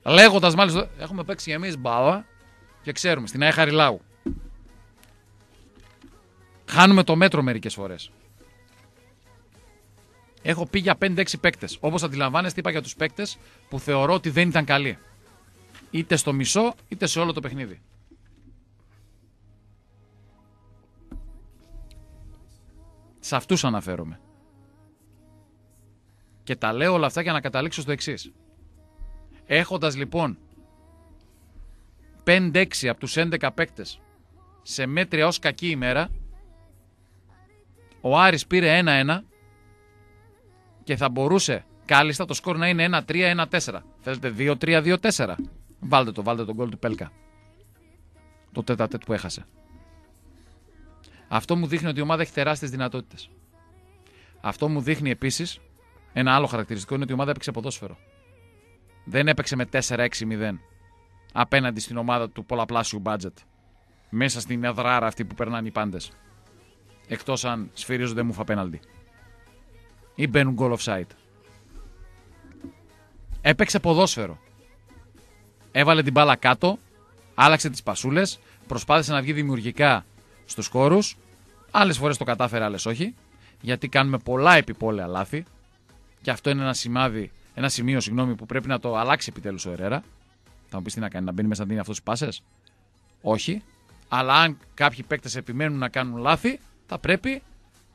Λέγοντας μάλιστα. Έχουμε παίξει εμείς μπάλα και ξέρουμε στην Αία Χαριλάου. Χάνουμε το μέτρο μερικές φορές. Έχω πει για 5-6 παίκτες. Όπως αντιλαμβάνεστε, είπα για τους παίκτες που θεωρώ ότι δεν ήταν καλοί. Είτε στο μισό, είτε σε όλο το παιχνίδι. Σε αυτούς αναφέρομαι. Και τα λέω όλα αυτά για να καταλήξω στο εξής. Έχοντας λοιπόν 5-6 από τους 11 παίκτες σε μέτρια ως κακή ημέρα, ο Άρης πήρε 1-1 και θα μπορούσε κάλλιστα το σκορ να είναι 1-3-1-4. Θέλετε 2-3-2-4. Βάλτε το, βάλτε τον γκολ του Πέλκα. Το τέταρτο που έχασε. Αυτό μου δείχνει ότι η ομάδα έχει τεράστιες δυνατότητες. Αυτό μου δείχνει επίσης ένα άλλο χαρακτηριστικό είναι ότι η ομάδα έπαιξε ποδόσφαιρο. Δεν έπαιξε με 4-6-0 απέναντι στην ομάδα του πολλαπλάσιου budget. Μέσα στην εδράρα αυτή που περνάνε οι πάντες. Εκτός αν σφυρίζονται μουφα πέναλτι. Ή μπαίνουν goal offside. Έπαιξε ποδόσφαιρο. Έβαλε την μπάλα κάτω, άλλαξε τις πασούλες, προσπάθησε να βγει δημιουργικά στους χώρους. Άλλες φορές το κατάφερε, άλλες όχι. Γιατί κάνουμε πολλά επιπόλαια λάθη. Και αυτό είναι ένα σημάδι, ένα σημείο συγγνώμη, που πρέπει να το αλλάξει επιτέλους ο Ερέρα. Θα μου πεις τι να κάνει, να μπαίνει μέσα να δίνει αυτός τις πάσες; Όχι. Αλλά αν κάποιοι παίκτες επιμένουν να κάνουν λάθη, θα πρέπει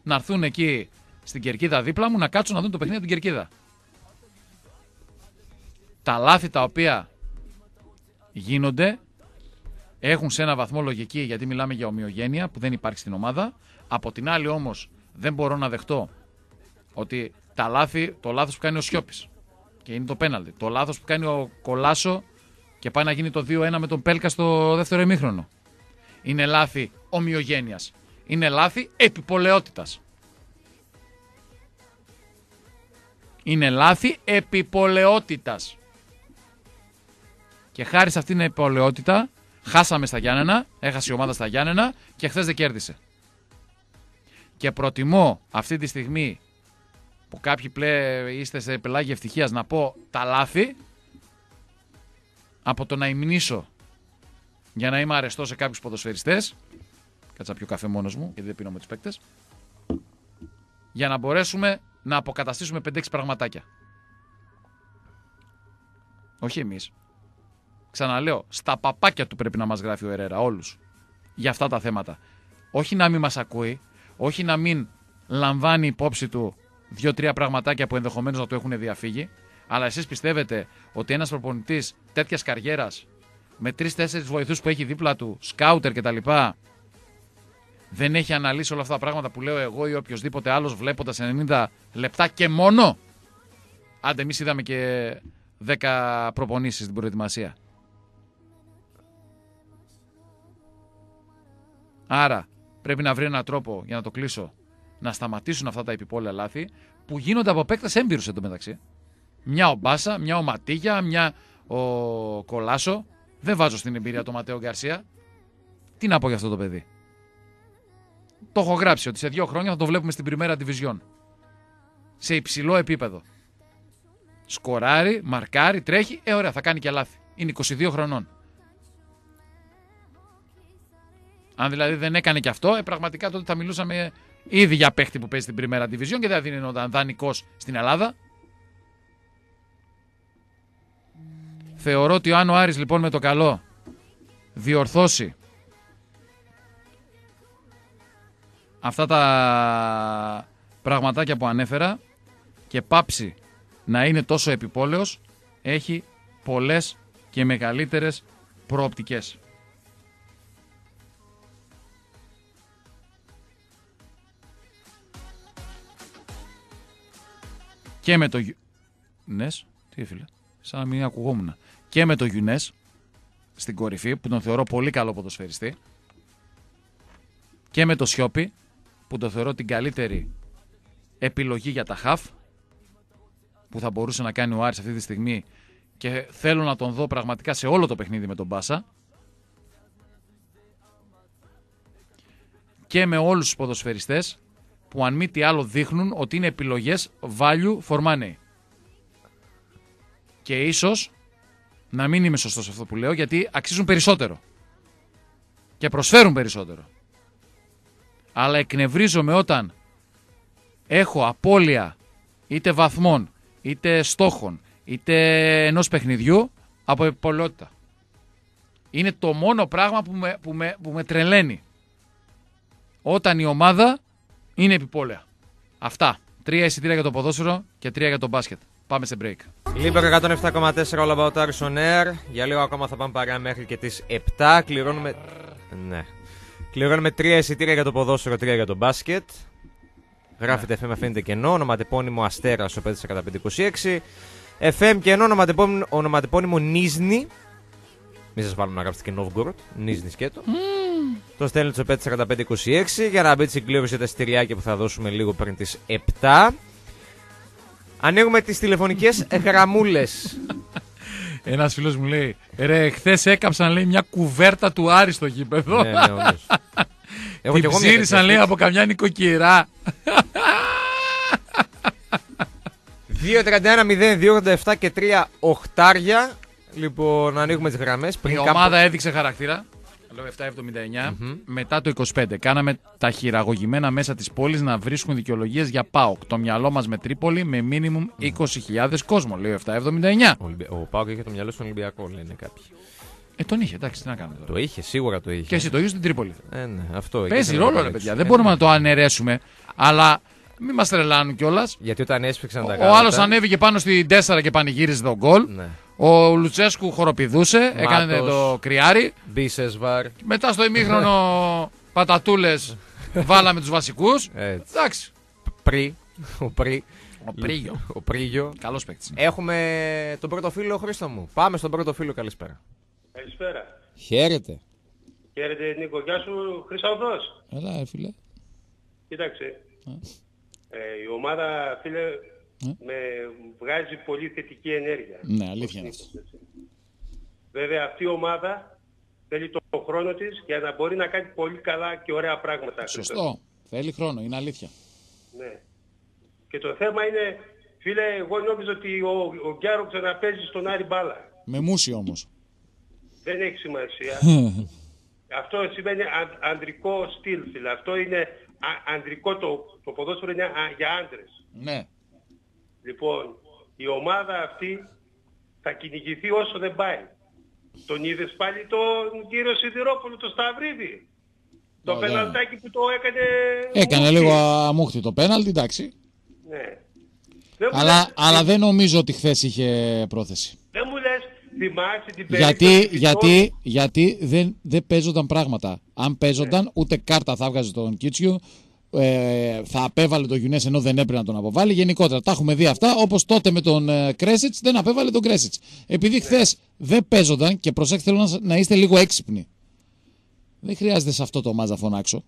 να έρθουν εκεί στην κερκίδα δίπλα μου να κάτσουν να δουν το παιχνίδι την κερκίδα. Τα λάθη τα οποία γίνονται έχουν σε ένα βαθμό λογική γιατί μιλάμε για ομοιογένεια που δεν υπάρχει στην ομάδα. Από την άλλη όμως δεν μπορώ να δεχτώ ότι τα λάθη, το λάθος που κάνει ο Σιώπης και είναι το πέναλτι. Το λάθος που κάνει ο Κολάσο και πάει να γίνει το 2-1 με τον Πέλκα στο δεύτερο ημίχρονο. Είναι λάθη ομοιογένειας. Είναι λάθη επιπολαιότητας. Είναι λάθη επιπολαιότητας. Και χάρη σε αυτήν την επιπολαιότητα χάσαμε στα Γιάννενα, έχασε η ομάδα στα Γιάννενα και χθες δεν κέρδισε. και προτιμώ αυτή τη στιγμή που κάποιοι πλέ είστε σε πελάγια ευτυχίας να πω τα λάθη από το να υμνήσω για να είμαι αρεστός σε κάποιους ποδοσφαιριστές κάτσα πιο καφέ μόνος μου γιατί δεν πίνω με τους παίκτες για να μπορέσουμε να αποκαταστήσουμε 5-6 πραγματάκια. Όχι εμείς. Ξαναλέω, στα παπάκια του πρέπει να μας γράφει ο Ερέρα, όλους. Για αυτά τα θέματα. Όχι να μην μας ακούει, όχι να μην λαμβάνει υπόψη του δύο-τρία πραγματάκια που ενδεχομένως να του έχουν διαφύγει, αλλά εσείς πιστεύετε ότι ένας προπονητής τέτοιας καριέρας, με τρει-τέσσερι βοηθούς που έχει δίπλα του, σκάουτερ κτλ., δεν έχει αναλύσει όλα αυτά τα πράγματα που λέω εγώ ή οποιοδήποτε άλλος βλέποντας 90 λεπτά και μόνο; Άντε, εμείς είδαμε και 10 προπονήσεις στην προετοιμασία. Άρα πρέπει να βρει έναν τρόπο για να το κλείσω να σταματήσουν αυτά τα επιπόλαια λάθη που γίνονται από παίκτες έμπειρους εντωμεταξύ. Μια ο Μπάσα, μια ο Ματίγια, μια ο Κολάσο. Δεν βάζω στην εμπειρία το Ματέο Γκαρσία. Τι να πω για αυτό το παιδί. Το έχω γράψει ότι σε δύο χρόνια θα το βλέπουμε στην Πριμέρα Division. Σε υψηλό επίπεδο. Σκοράρει, μαρκάρει, τρέχει. Ε, ωραία, θα κάνει και λάθη. Είναι 22 χρονών. Αν δηλαδή δεν έκανε και αυτό, ε, πραγματικά τότε θα μιλούσαμε ήδη για παίχτη που παίζει στην Πριμέρα Division και δεν θα δίνει δανεικό στην Ελλάδα. Θεωρώ ότι αν ο Άρης λοιπόν με το καλό διορθώσει αυτά τα πραγματάκια που ανέφερα και πάψει να είναι τόσο επιπόλαιος έχει πολλές και μεγαλύτερες προοπτικές. Και με το Γιουνές, τι φίλε, σαν να μην ακουγόμουν. Και με το Γιουνές, στην κορυφή, που τον θεωρώ πολύ καλό ποδοσφαιριστή. Και με το Σιώπη, που το θεωρώ την καλύτερη επιλογή για τα χαφ που θα μπορούσε να κάνει ο Άρης αυτή τη στιγμή και θέλω να τον δω πραγματικά σε όλο το παιχνίδι με τον Μπάσα και με όλους τους ποδοσφαιριστές που αν μη τι άλλο δείχνουν ότι είναι επιλογές value for money. Και ίσως να μην είμαι σωστός αυτό που λέω γιατί αξίζουν περισσότερο και προσφέρουν περισσότερο αλλά εκνευρίζομαι όταν έχω απώλεια είτε βαθμών, είτε στόχων, είτε ενός παιχνιδιού από επιπολότητα. Είναι το μόνο πράγμα που με, που, με, που με τρελαίνει. Όταν η ομάδα είναι επιπόλαια. Αυτά. Τρία εισιτήρια για το ποδόσφαιρο και τρία για το μπάσκετ. Πάμε σε break. Libero 107,4 All About Aris on Air. Για λίγο ακόμα θα πάμε παρέα μέχρι και τις 7. Κληρώνουμε... Ναι. Κληρώνουμε τρία εισιτήρια για το ποδόσφαιρο, τρία για το μπάσκετ. Γράφεται FM, αφήνεται κενό. Ονοματεπώνυμο Αστέρας στο 54526. FM κενό, ονοματεπώνυμο, ονοματεπώνυμο Νίσνη. Μην σας βάλουμε να γράψετε και Novgorod. Νίσνη σκέτο. Mm. Το στέλνετε στο 54526 για να μπείτε στην κλήρωση τα εισιτηριάκια που θα δώσουμε λίγο πριν τις 7. Ανοίγουμε τις τηλεφωνικές γραμμούλες. Ένας φίλος μου λέει: Ρε, χθες έκαψαν λέει, μια κουβέρτα του Άρη στο γήπεδο. Ναι, ναι, όντως. Την ψήρισαν λέει από καμιά νοικοκυρά. 2-31-0, 2-87 και 3 οχτάρια. Λοιπόν, ανοίγουμε τις γραμμές. Η ομάδα έδειξε χαρακτήρα. Λέω 7,79. Mm-hmm. Μετά το 25. Κάναμε τα χειραγωγημένα μέσα της πόλης να βρίσκουν δικαιολογίες για ΠΑΟΚ. Το μυαλό μας με Τρίπολη με μίνιμουμ 20.000 κόσμο. Λέω 7,79. Ο ΠΑΟΚ είχε το μυαλό στον Ολυμπιακό, λένε κάποιοι. Ε, τον είχε, εντάξει, τι να κάνουμε τώρα. Το είχε, σίγουρα το είχε. Και εσύ το είχες στην Τρίπολη. Ε, ναι, αυτό Παίζει ρόλο, ρε παιδιά. Δεν μπορούμε να το αναιρέσουμε. Αλλά μην μας τρελάνουν κιόλας. Γιατί όταν έσφιξαν τα Ο, ο άλλος ανέβηκε πάνω στην 4 και πανηγύριζε τον γκολ. Ναι. Ο Λουτσέσκου χοροπηδούσε, Μάτος, έκανε το κρυάρι. Μπίσεσβαρ. Μετά στο ημίχρονο πατατούλες βάλαμε τους βασικούς. Εντάξει. Πρι. Ο Πρι. Ο Πρίγιο. Ο Πρίγιο. Καλός παίκτης. Έχουμε τον πρώτο φίλο, Χρήστο μου. Πάμε στον πρώτο φίλο, καλησπέρα. Καλησπέρα. Χαίρετε. Χαίρετε Νίκο, γεια σου Χρυσαουδός. Έλα, φίλε. Κοίταξε. Ε, η ομάδα, φίλε, με βγάζει πολύ θετική ενέργεια. Ναι, αλήθεια είναι Βέβαια αυτή η ομάδα θέλει τον χρόνο της για να μπορεί να κάνει πολύ καλά και ωραία πράγματα. Σωστό. Θέλει χρόνο, είναι αλήθεια. Ναι. Και το θέμα είναι, φίλε, εγώ νόμιζα ότι ο, ο Γκιάρο ξαναπέζει στον Άρη μπάλα. Με μουσι όμως. Δεν έχει σημασία. Αυτό σημαίνει αν- ανδρικό στυλ, φίλε. Αυτό είναι α- ανδρικό το, το ποδόσφαιρο είναι α- για άντρες. ναι. Λοιπόν, η ομάδα αυτή θα κυνηγηθεί όσο δεν πάει. Τον είδες πάλι τον κύριο Σιδηρόπουλο, το Σταυρίδη. Το Ωραία. πεναλτάκι που το έκανε... Έκανε μούχτι. λίγο αμούχτη το πέναλτι, εντάξει. Ναι. Δεν μου Αλλά, λες- αλλά δεν νομίζω ότι χθες είχε πρόθεση. Δεν μου λες, θυμάσαι την Γιατί, περίπτωση γιατί, γιατί δεν, δεν παίζονταν πράγματα. Αν παίζονταν, Ναι. ούτε κάρτα θα έβγαζε τον Κίτσιου, ε, θα απέβαλε τον Γιουνές ενώ δεν έπρεπε να τον αποβάλει. Γενικότερα, τα έχουμε δει αυτά. Όπως τότε με τον ε, Κρέσιτς δεν απέβαλε τον Κρέσιτς. Επειδή χθες δεν παίζονταν και προσέξτε θέλω να, να είστε λίγο έξυπνοι. Δεν χρειάζεται σε αυτό το μάτς να φωνάξω.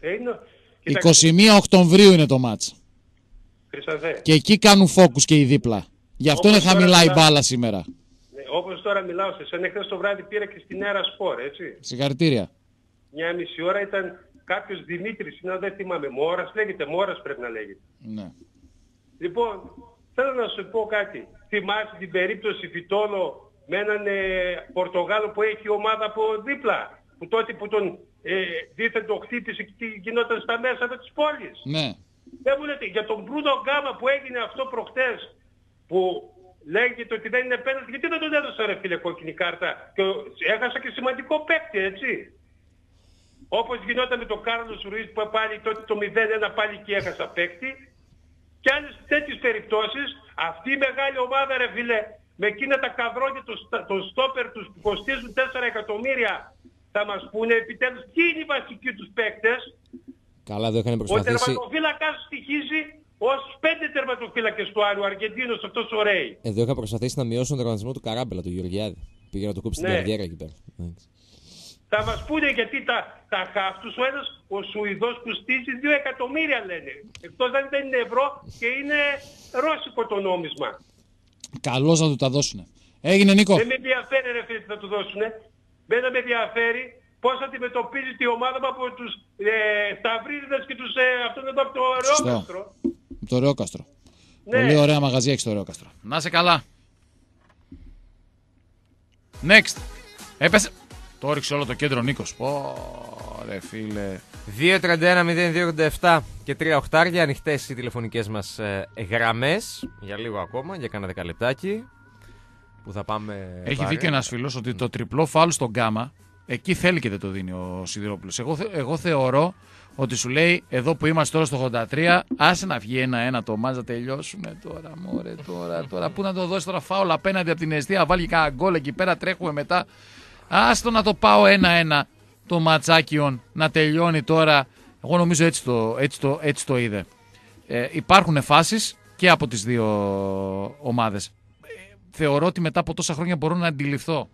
Ε, είναι- Κοίταξε, 21 Οκτωβρίου είναι το μάτς. Χρυσανθέ, Και εκεί κάνουν focus και οι δίπλα. Γι' αυτό Όπως είναι χαμηλά τώρα η μιλά- μπάλα σήμερα. Ναι, όπως τώρα μιλάω σε σένα, χθες το βράδυ πήρα και στην Έρα Σπορ, έτσι. Συγχαρητήρια. Μια μισή ώρα ήταν κάποιος Δημήτρης, είναι, δεν θυμάμαι, Μόρας, λέγεται Μόρας πρέπει να λέγεται. Ναι. Λοιπόν, θέλω να σου πω κάτι. Θυμάσαι την περίπτωση Φιτόλο με έναν ε, Πορτογάλο που έχει ομάδα από δίπλα. Που τότε που τον ε, δίθεν το χτύπησε και τι γινόταν στα μέσα της πόλης; Ναι. Δεν μου λέτε, για τον Μπρούνο Γκάμα που έγινε αυτό προχτές, που λέγεται ότι δεν είναι πέναλτι, γιατί δεν τον έδωσα ρε φίλε κόκκινη κάρτα; Και ο- έχασα και σημαντικό παίκτη, έτσι. Όπως γινόταν με τον Κάρλος Ρουίς που πάλι τότε το 0-1 πάλι και έχασα παίκτη. Και άλλες τέτοιες περιπτώσεις, αυτή η μεγάλη ομάδα ρε φίλε, με εκείνα τα καδρόνια των στα- των στόπερ τους που κοστίζουν 4 εκατομμύρια, θα μας πούνε επιτέλους ποιοι είναι οι βασικοί τους παίκτες; Καλά, εδώ είχαν Ο προσπαθήσει. τερματοφύλακας στοιχίζει ως πέντε τερματοφύλακες του άλλου, ο Αργεντίνος αυτός ο Ρέι. Εδώ είχα προσπαθήσει να μειώσουν τον τερματισμό του Καράμπελα, του Γεωργιάδη. Πήγε να το κόψει Ναι. την καριέρα εκεί πέρα. Εντάξει. Θα μας πούνε γιατί τα, τα χαφ τους, ο ένας ο Σουηδός κοστίζει 2 εκατομμύρια λένε. Εκτός αν δεν είναι ευρώ και είναι ρώσικο το νόμισμα. Καλώς να του τα δώσουν. Έγινε Νίκο. Δεν με ενδιαφέρει ρε φίλε τι θα του δώσουνε. Μένα με ενδιαφέρει πώς αντιμετωπίζει τη ομάδα μου από τους ε, Σταυρίδες και τους ε, αυτόν εδώ από το Σωστό. Ρεόκαστρο. Το Ρεόκαστρο. Ναι. Πολύ ωραία μαγαζιά έχεις το Ρεόκαστρο. Να σε καλά. Next. Έπεσε. Το έριξε όλο το κέντρο Νίκος. Πω, ρε φίλε. 2-31-02-87 και 3 οχτάρια ανοιχτές οι τηλεφωνικές μας ε, γραμμές. Για λίγο ακόμα, για κάνα δεκαλεπτάκι. Που θα πάμε. Έχει παρέα. δει και ένας φίλος ότι το τριπλό φάουλ στον Γκάμα εκεί θέλει και δεν το δίνει ο Σιδηρόπουλος. Εγώ, θε- εγώ θεωρώ ότι σου λέει εδώ που είμαστε τώρα στο 83, άσε να βγει ένα-ένα το μάτζ να τελειώσουμε τώρα. Μωρέ τώρα, τώρα. Πού να το δώσει τώρα φάουλ απέναντι από την αιστεία, βάλει κανένα γκολ εκεί πέρα, τρέχουμε μετά. Άστο να το πάω ένα-ένα το ματσάκιον να τελειώνει τώρα. Εγώ νομίζω έτσι το, έτσι το, έτσι το είδε. Ε, υπάρχουν φάσεις και από τις δύο ομάδες. Ε, θεωρώ ότι μετά από τόσα χρόνια μπορώ να αντιληφθώ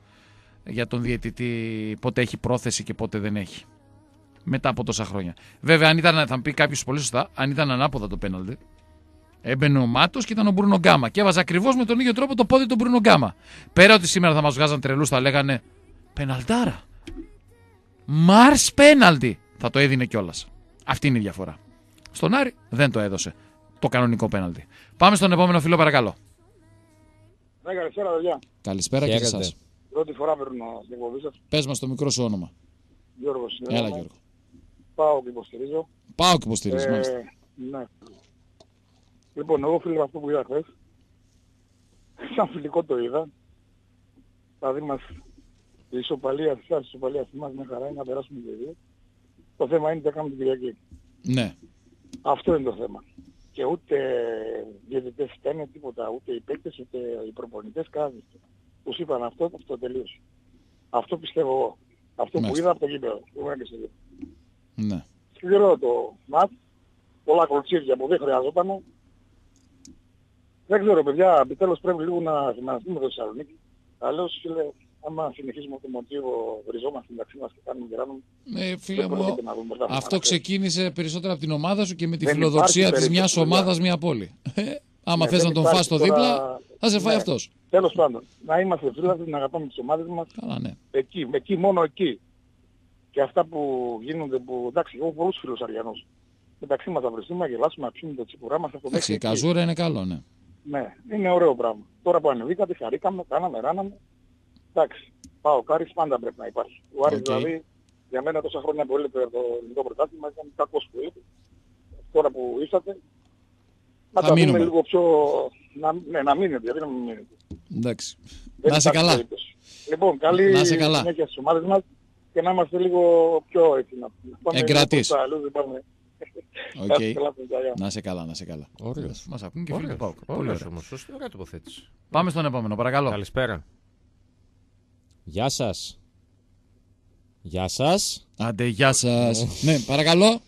για τον διαιτητή πότε έχει πρόθεση και πότε δεν έχει. Μετά από τόσα χρόνια. Βέβαια, αν ήταν, θα μου πει κάποιος πολύ σωστά, αν ήταν ανάποδα το πέναλτι, έμπαινε ο Μάτος και ήταν ο Μπρούνο Γκάμα. Και έβαζε ακριβώς με τον ίδιο τρόπο το πόδι του Μπρούνο Γκάμα. Πέρα ότι σήμερα θα μας βγάζαν τρελούς, θα λέγανε Πεναλτάρα. Μάρς πέναλτι. Θα το έδινε κιόλας. Αυτή είναι η διαφορά. Στον Άρη δεν το έδωσε. Το κανονικό πέναλτι. Πάμε στον επόμενο φίλο, παρακαλώ. Ναι, καλησπέρα, παιδιά. Καλησπέρα και σε Χαίρετε. εσάς. Πρώτη φορά παίρνω στην εκπομπή σας. Πες μας το μικρό σου όνομα. Γιώργος. Έλα, λέγομαι. Γιώργο. Πάω και υποστηρίζω. Πάω και υποστηρίζει, μάλιστα. Ε, ναι. Λοιπόν, εγώ φίλε αυτό που είδα χθες, σαν φιλικό το είδα. Δηλαδή μας η ισοπαλία, η στάση της ισοπαλίας μας μια χαρά είναι να περάσουμε και δύο. Το θέμα είναι τι θα κάνουμε την Κυριακή. Ναι. Αυτό είναι το θέμα. Και ούτε διαιτητές φταίνε τίποτα, ούτε οι παίκτες, ούτε οι προπονητές, κάθε Τους είπαν αυτό, αυτό τελείωσε. Αυτό πιστεύω εγώ. Αυτό που Μάλιστα. είδα από το γήπεδο. Ναι. Σκληρό το μάτς. Πολλά κολτσίδια που δεν χρειαζόταν. Δεν ξέρω παιδιά, επιτέλους πρέπει λίγο να θυμαστούμε το Θεσσαλονίκη. Αλλιώς φίλε, άμα συνεχίσουμε το μοτίβο, βριζόμαστε μεταξύ μας και κάνουμε γεράνουμε. Ε, φίλε δεν μου, πρόκειται να δούμε πρωτάθλημα. αυτό ξεκίνησε περισσότερα από την ομάδα σου και με τη Δεν φιλοδοξία υπάρχει της μιας περίπτωση, παιδιά. ομάδας, μια πόλη. Ε, Άμα Ναι, θες δεν να τον υπάρχει φας το τώρα- δίπλα, θα σε φάει Ναι. αυτός. Τέλος πάντων, να είμαστε φίλοι, να αγαπάμε τις ομάδες μας. Καλά, ναι. Εκεί, εκεί, μόνο εκεί. Και αυτά που γίνονται που εντάξει εγώ έχω πολλούς φίλους Αριανούς. Μεταξύ μας θα βριστούμε, να γελάσουμε, να πιούμε το τσιπουρά μας. από Εντάξει, η μέχρι εκεί. καζούρα είναι καλό, ναι. Ναι, είναι ωραίο πράγμα. Τώρα που ανεβήκατε, χαρήκαμε, κάναμε, ράναμε. Εντάξει, ΠΑΟΚ-Άρης πάντα πρέπει να υπάρχει. Ο Άρης Οκ. δηλαδή για μένα τόσα χρόνια που έλειπε το ελληνικό πρωτάθλημα ήταν κακός που έλειπε. Τώρα που ήρθατε, να Θα τα δούμε μείνουμε. λίγο πιο... Να, ναι, να μείνετε, γιατί να μην μείνετε. Εντάξει. Δεν Να είσαι υπάρχει καλά. περίπτωση. Λοιπόν, καλή Να είσαι καλά. συνέχεια στις ομάδες μας και να είμαστε λίγο πιο έτσι. Να να πάμε Εγκρατείς. λίγο προς τα, αλλιώς δεν πάμε. Οκ. Καλά, καλά, παιδιά. Να είσαι καλά, να είσαι καλά. Ωραίος. Μας ακούν και φίλοι του Ωραίος, ΠΑΟΚ. Πολύ ωραίος ωραία. όμως, σωστή, ωραία τοποθέτηση. Πάμε στον επόμενο, παρακαλώ. Καλησπέρα. Γεια σας. Γεια σας. Άντε, γεια σας. ναι, παρακαλώ.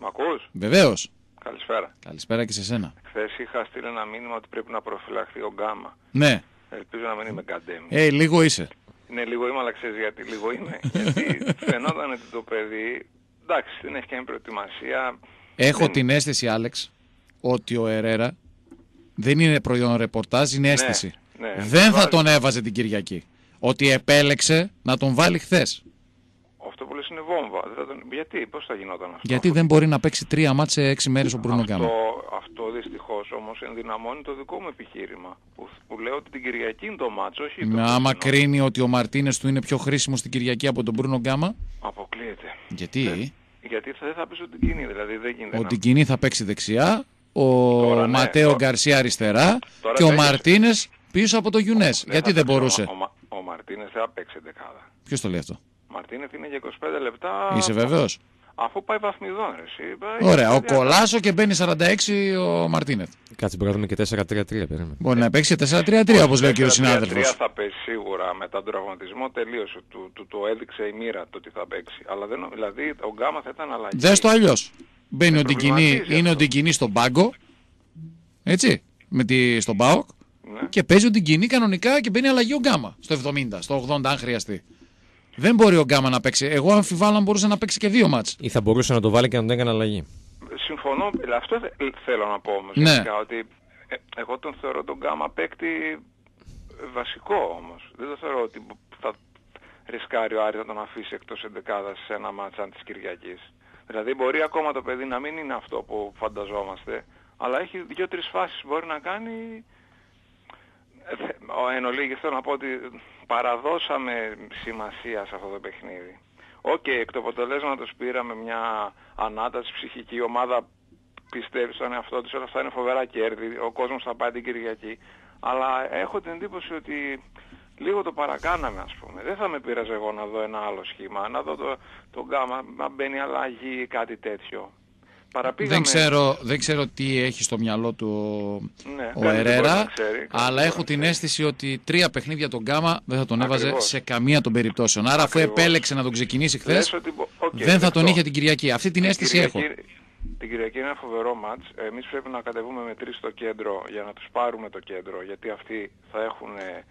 Μ' ακούς; Βεβαίως. Καλησπέρα. Καλησπέρα και σε σένα. Χθες είχα στείλει ένα μήνυμα ότι πρέπει να προφυλαχθεί ο Γκάμα. Ναι. Ελπίζω να μην είμαι καντέμι. Ε, λίγο είσαι. Ναι, λίγο είμαι, αλλά ξέρεις γιατί λίγο είμαι. γιατί φαινόταν ότι το παιδί, εντάξει, δεν έχει κάνει προετοιμασία. Έχω Δεν- την αίσθηση, Άλεξ, ότι ο Ερέρα δεν είναι προϊόν ρεπορτάζ, είναι αίσθηση. ναι, δεν θα βάζει. τον έβαζε την Κυριακή. Ότι επέλεξε να τον βάλει χθες. Αυτό που λες είναι βόμβα. Δεν θα τον... Γιατί, πώς θα γινόταν αυτό; Γιατί δεν μπορεί να παίξει τρία μάτς σε έξι μέρες ο Μπρούνο Γκάμα. Αυτό, αυτό δυστυχώς όμως ενδυναμώνει το δικό μου επιχείρημα. Που, που λέω ότι την Κυριακή είναι το μάτσο, όχι το Με άμα χθεσινό. κρίνει ότι ο Μαρτίνες του είναι πιο χρήσιμο στην Κυριακή από τον Μπρούνο Γκάμα; Αποκλείεται. Γιατί; Γιατί θα, δεν θα πεις ότι την κοινή, δηλαδή δεν γίνεται. ο να- Τικινή θα παίξει δεξιά, ο Τώρα, ναι, Ματέο τώρα- Γκαρσία αριστερά Τώρα και ο παίζεις. Μαρτίνες πίσω από το Γιουνές. Δεν Γιατί θα δεν παίξει μπορούσε; Ο, ο, Μα- ο Μαρτίνες δεν θα παίξει δεκάδα. Ποιος το λέει αυτό; Ο Μαρτίνες είναι για 25 λεπτά. Είσαι βεβαίως. Αφού πάει βαθμιδόν, ρε, εσύ. πάει- Ωραία, ο παιδιά, Κολάσο και μπαίνει 46 ο Μαρτίνεθ. Κάτσε, μπορεί να δούμε και 4-3-3, περίμενε. Μπορεί να παίξει 4-3-3 όπως λέει ο κύριος 4-3-3 συνάδελφος. θα παίξει σίγουρα. Με τον τραυματισμό τελείωσε. Του, του, το έδειξε η μοίρα το ότι θα παίξει. Αλλά δεν, νο- δηλαδή ο Γκάμα θα ήταν αλλαγή. Δες το αλλιώς. Μπαίνει ο Ντικινή, προβληματίζει είναι ο αυτό. Ντικινή στον πάγκο. Έτσι. Με τη, στον ΠΑΟΚ. Ναι. Και παίζει ο Ντικινή κανονικά και μπαίνει αλλαγή ο Γκάμα. Στο 70, στο 80 αν χρειαστεί. Δεν μπορεί ο Γκάμα να παίξει. Εγώ αμφιβάλλω αν μπορούσε να παίξει και δύο μάτς. Ή θα μπορούσε να το βάλει και να τον έκανε αλλαγή. Συμφωνώ. δηλαδή, Αυτό θε- θέλω να πω όμως. Ναι. γενικά, Ότι ε, εγώ τον θεωρώ τον Γκάμα παίκτη ε, βασικό όμως. Δεν το θεωρώ ότι θα ρισκάρει ο Άρης να τον αφήσει εκτός εντεκάδας σε ένα ματς σαν της Κυριακής. Δηλαδή μπορεί ακόμα το παιδί να μην είναι αυτό που φανταζόμαστε, αλλά έχει δύο-τρεις φάσεις που μπορεί να κάνει Ε, θε- ο- Εν ολίγοις θέλω να πω ότι παραδώσαμε σημασία σε αυτό το παιχνίδι. Οκ, εκ του αποτελέσματος πήραμε μια ανάταση ψυχική η ομάδα πιστεύει στον εαυτό της όλα αυτά είναι φοβερά κέρδη, ο κόσμος θα πάει την Κυριακή. Αλλά έχω την εντύπωση ότι λίγο το παρακάναμε ας πούμε. Δεν θα με πείραζε εγώ να δω ένα άλλο σχήμα, να δω το, τον Γκάμα, να μπαίνει αλλαγή ή κάτι τέτοιο. Παραπήγαμε... Δεν ξέρω, δεν ξέρω τι έχει στο μυαλό του Ναι, ο κανείς δεν μπορεί Ερέρα, να ξέρει, κανείς δεν αλλά μπορεί έχω να την ξέρει. αίσθηση ότι τρία παιχνίδια τον Γκάμα δεν θα τον έβαζε Ακριβώς. σε καμία των περιπτώσεων. Άρα, αφού Ακριβώς. επέλεξε να τον ξεκινήσει χθες, Λες ότι μπο- οκ, δεν θα τον δεκτό. είχε την Κυριακή. Αυτή την αίσθηση έχω. Κυριακή- Την Κυριακή είναι ένα φοβερό ματς. Εμείς πρέπει να κατεβούμε με τρεις στο κέντρο για να τους πάρουμε το κέντρο. Γιατί αυτοί θα έχουν ε,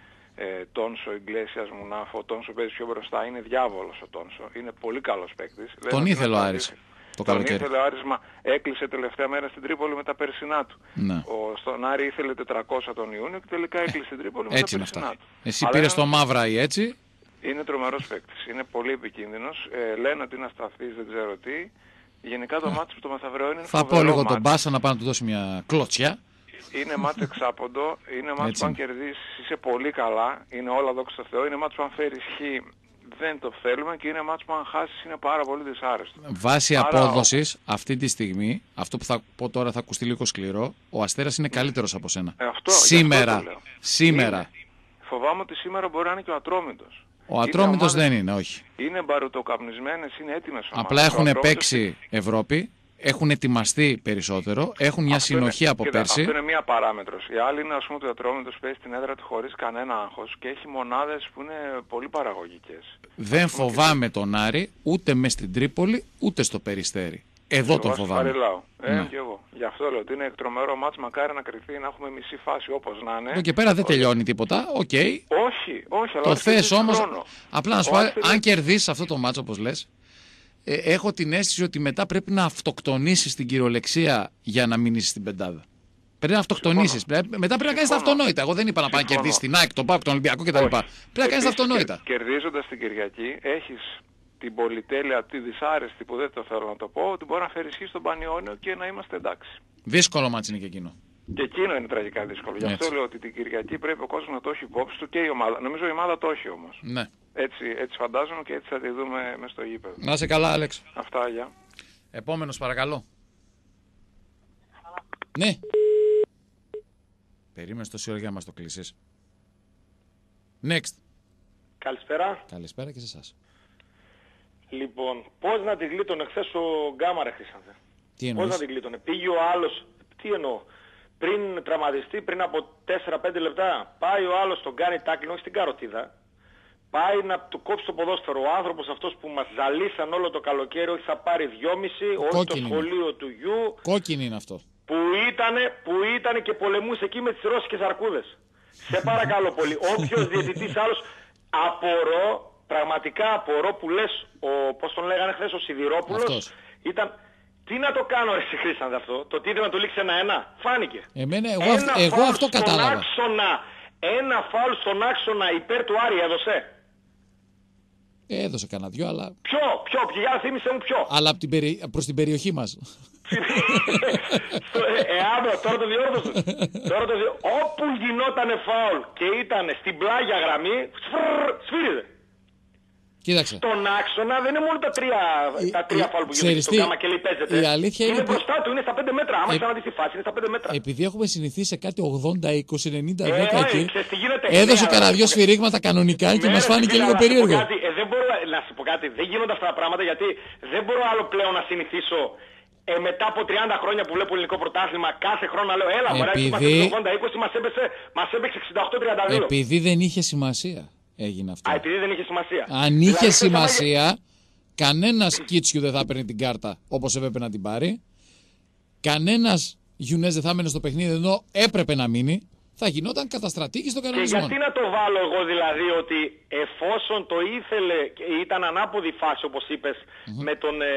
ε, Τόνσο, Ιγκλέσιας, Μουνάφο. Ο Τόνσο παίζει πιο μπροστά. Είναι διάβολος ο Τόνσο. Είναι πολύ καλός παίκτης. Λένε Τον ότι ήθελε είναι ο το Άρης αντίθετο. Το Τον καλοκαίρι. ήθελε ο Άρης, μα έκλεισε τελευταία μέρα στην Τρίπολη με τα περσινά του. Ναι. Ο, στον Άρη ήθελε 400 τον Ιούνιο και τελικά έκλεισε στην Τρίπολη με Έτσι τα είναι περσινά αυτά. του. Εσύ Αλλά πήρες είναι το μαύρα ή έτσι; είναι τρομερός παίκτης. Είναι πολύ επικίνδυνος. Ε, λένε ότι είναι ασταθής, δεν ξέρω τι. Γενικά το μάτι που το μεθαυριό είναι Θα πω φοβερό λίγο τον μάτς. Μπάσα να πάω να του δώσει μια κλωτσιά. Είναι μάτς εξάποντο. Είναι μάτς Έτσι που αν είναι. κερδίσεις είσαι πολύ καλά. Είναι όλα δόξα τω Θεώ. Είναι μάτς που αν φέρεις χ δεν το θέλουμε και είναι μάτς που αν χάσεις είναι πάρα πολύ δυσάρεστο. Βάσει Άρα, απόδοσης, αυτή τη στιγμή, αυτό που θα πω τώρα θα ακουστεί λίγο σκληρό, ο Αστέρας είναι καλύτερος από σένα. Ε, αυτό- γι' αυτό σήμερα. το λέω. σήμερα. Είναι. Φοβάμαι ότι σήμερα μπορεί να είναι και ο Ατρόμητος. Ο Ατρόμητος ομάδες- δεν είναι, όχι. Είναι μπαρουτοκαπνισμένες, είναι έτοιμες ομάδες. Απλά Ο έχουν Ατρόμητος- παίξει Ευρώπη, έχουν ετοιμαστεί περισσότερο, έχουν μια Αυτό είναι- συνοχή από κοίτα, πέρσι. Αυτό είναι μία παράμετρος. Η άλλη είναι ας πούμε ότι ο Ατρόμητος παίζει στην έδρα του χωρίς κανένα άγχος και έχει μονάδες που είναι πολύ παραγωγικές. Δεν φοβάμαι τον Άρη ούτε μες στην Τρίπολη ούτε στο Περιστέρι. Εδώ τον Φοβάσαι φοβάμαι. Χαριλάου. Ε, Ναι. και εγώ. Γι' αυτό λέω ότι είναι τρομερό ματς, μακάρι να κριθεί να έχουμε μισή φάση όπως να είναι. Εδώ και πέρα δεν τελειώνει τίποτα. Οκ. Όχι, όχι, αλλά Το όχι θες θέλει όμως. χρόνο. Απλά να σου Ο πω, Άρης θέλει- αν κερδίσεις αυτό το ματς όπως λες, ε, έχω την αίσθηση ότι μετά πρέπει να αυτοκτονήσεις στην κυριολεξία για να μείνεις στην πεντάδα. Πρέπει να αυτοκτονήσεις. Μετά πρέπει να κάνεις τα Συμφωνώ. αυτονόητα. Εγώ δεν είπα να πάει να Συμφωνώ. κερδίσεις την ΑΕΚ, τον ΠΑΟΚ, τον Ολυμπιακό κτλ. Όχι. Πρέπει να κάνεις τα Επίσης, αυτονόητα. κερ- Κερδίζοντας την Κυριακή έχεις την πολυτέλεια, τη δυσάρεστη που δεν το θέλω να το πω, ότι μπορεί να φέρεις Χι στον Πανιόνιο και να είμαστε εντάξει. Δύσκολο ματς είναι και εκείνο. Και εκείνο είναι τραγικά δύσκολο. Γι' αυτό Έτσι. λέω ότι την Κυριακή πρέπει ο κόσμος να το έχει υπόψη του και η ομάδα. Νομίζω η ομάδα το έχει όμως. Ναι. Έτσι, έτσι φαντάζομαι και έτσι θα τη δούμε μες στο γήπεδο. Να είσαι καλά, Άλεξ. Αυτά, γεια. Επόμενος, παρακαλώ. Ναι. Περίμενε τόση ώρα για να μας το κλείσεις. Next. Καλησπέρα. Καλησπέρα και σε εσάς. Λοιπόν, πώς να τη γλίτωνε χθες ο Γκάμα ρε Χρήσανθε. Τι Πώς να εννοείς; την γλίτωνε; Πήγε ο άλλος, τι εννοώ, πριν τραυματιστεί, πριν από 4-5 λεπτά, πάει ο άλλος τον κάνει τάκλινο, όχι στην καροτίδα. Πάει να του κόψει το ποδόσφαιρο. Ο άνθρωπος αυτός που μας ζαλίσαν όλο το καλοκαίρι, όχι θα πάρει 2,5, όχι το Κόκκινη είναι. σχολείο του γιου, Κόκκινη είναι αυτό. που ήτανε, που ήτανε και πολεμούσε εκεί με τις ρώσικες αρκούδες. Σε παρακαλώ πολύ. Όποιος διαιτητής άλλος απορώ, πραγματικά απορώ που λες, ο, πώς τον λέγανε χθες, ο Σιδηρόπουλος, Αυτός. ήταν... Τι να το κάνω ρε Χρήσανδε αυτό, το τι να το λήξει ένα-ένα, φάνηκε. Εμένα, εγώ, Ένα αυ- εγώ φάουλ αυτό στον κατάλαβα. Άξονα, ένα φάουλ στον άξονα υπέρ του Άρη έδωσε. Ε, Έδωσε κανένα δυο, αλλά, Ποιο, ποιο, ποιο, για να θύμισε μου ποιο. αλλά απ την περι... προς την περιοχή μας. Στο- ε, ε, αύριο, τώρα το διόρθωσε. τώρα το διο... Όπου γινότανε φάουλ και ήταν στην πλάγια γραμμή, σφρρρ, σφύριζε. Κοίταξε. Τον άξονα δεν είναι μόνο τα τρία, Η- τα τρία η- φάουλ που γίνονται ξέρεις στον τι, κάμα και λέει παίζεται. η αλήθεια είναι είναι ότι- μπροστά του, είναι στα 5 μέτρα. Άμα Ε, ξαναδείς τη φάση, είναι στα 5 μέτρα. Επειδή έχουμε συνηθίσει σε κάτι 80, 20, 90, 10 Ε, όχι, εκεί, ξέρεις τι γίνεται. έδωσε Ναι, κανένα αλλά- δυο σφυρίγματα κανονικά και Ναι, μας ρε, φάνηκε φίλε, λίγο αλλά να σου πω περίεργο. κάτι, ε, δεν μπορώ να σου πω κάτι. Δεν γίνονται αυτά τα πράγματα γιατί δεν μπορώ άλλο πλέον να συνηθίσω ε, μετά από 30 χρόνια που βλέπω ελληνικό πρωτάθλημα κάθε χρόνο να λέω έλα μωρέ, Επειδή- είμαστε στο 80-20 μας έπεσε, μας έπαιξε 68-32. Επειδή δεν είχε σημασία έγινε αυτό. Α, επειδή δεν είχε σημασία. Αν είχε Δηλαδή, το θέμα- σημασία, κανένας Κίτσιου δεν θα έπαιρνε την κάρτα όπως έπρεπε να την πάρει. Κανένας Γιουνές δεν θα έμενε στο παιχνίδι ενώ έπρεπε να μείνει. Θα γινόταν καταστρατήγη στον Και κανονισμό. γιατί να το βάλω εγώ δηλαδή ότι εφόσον το ήθελε και ήταν ανάποδη φάση όπως είπες, με τον ε,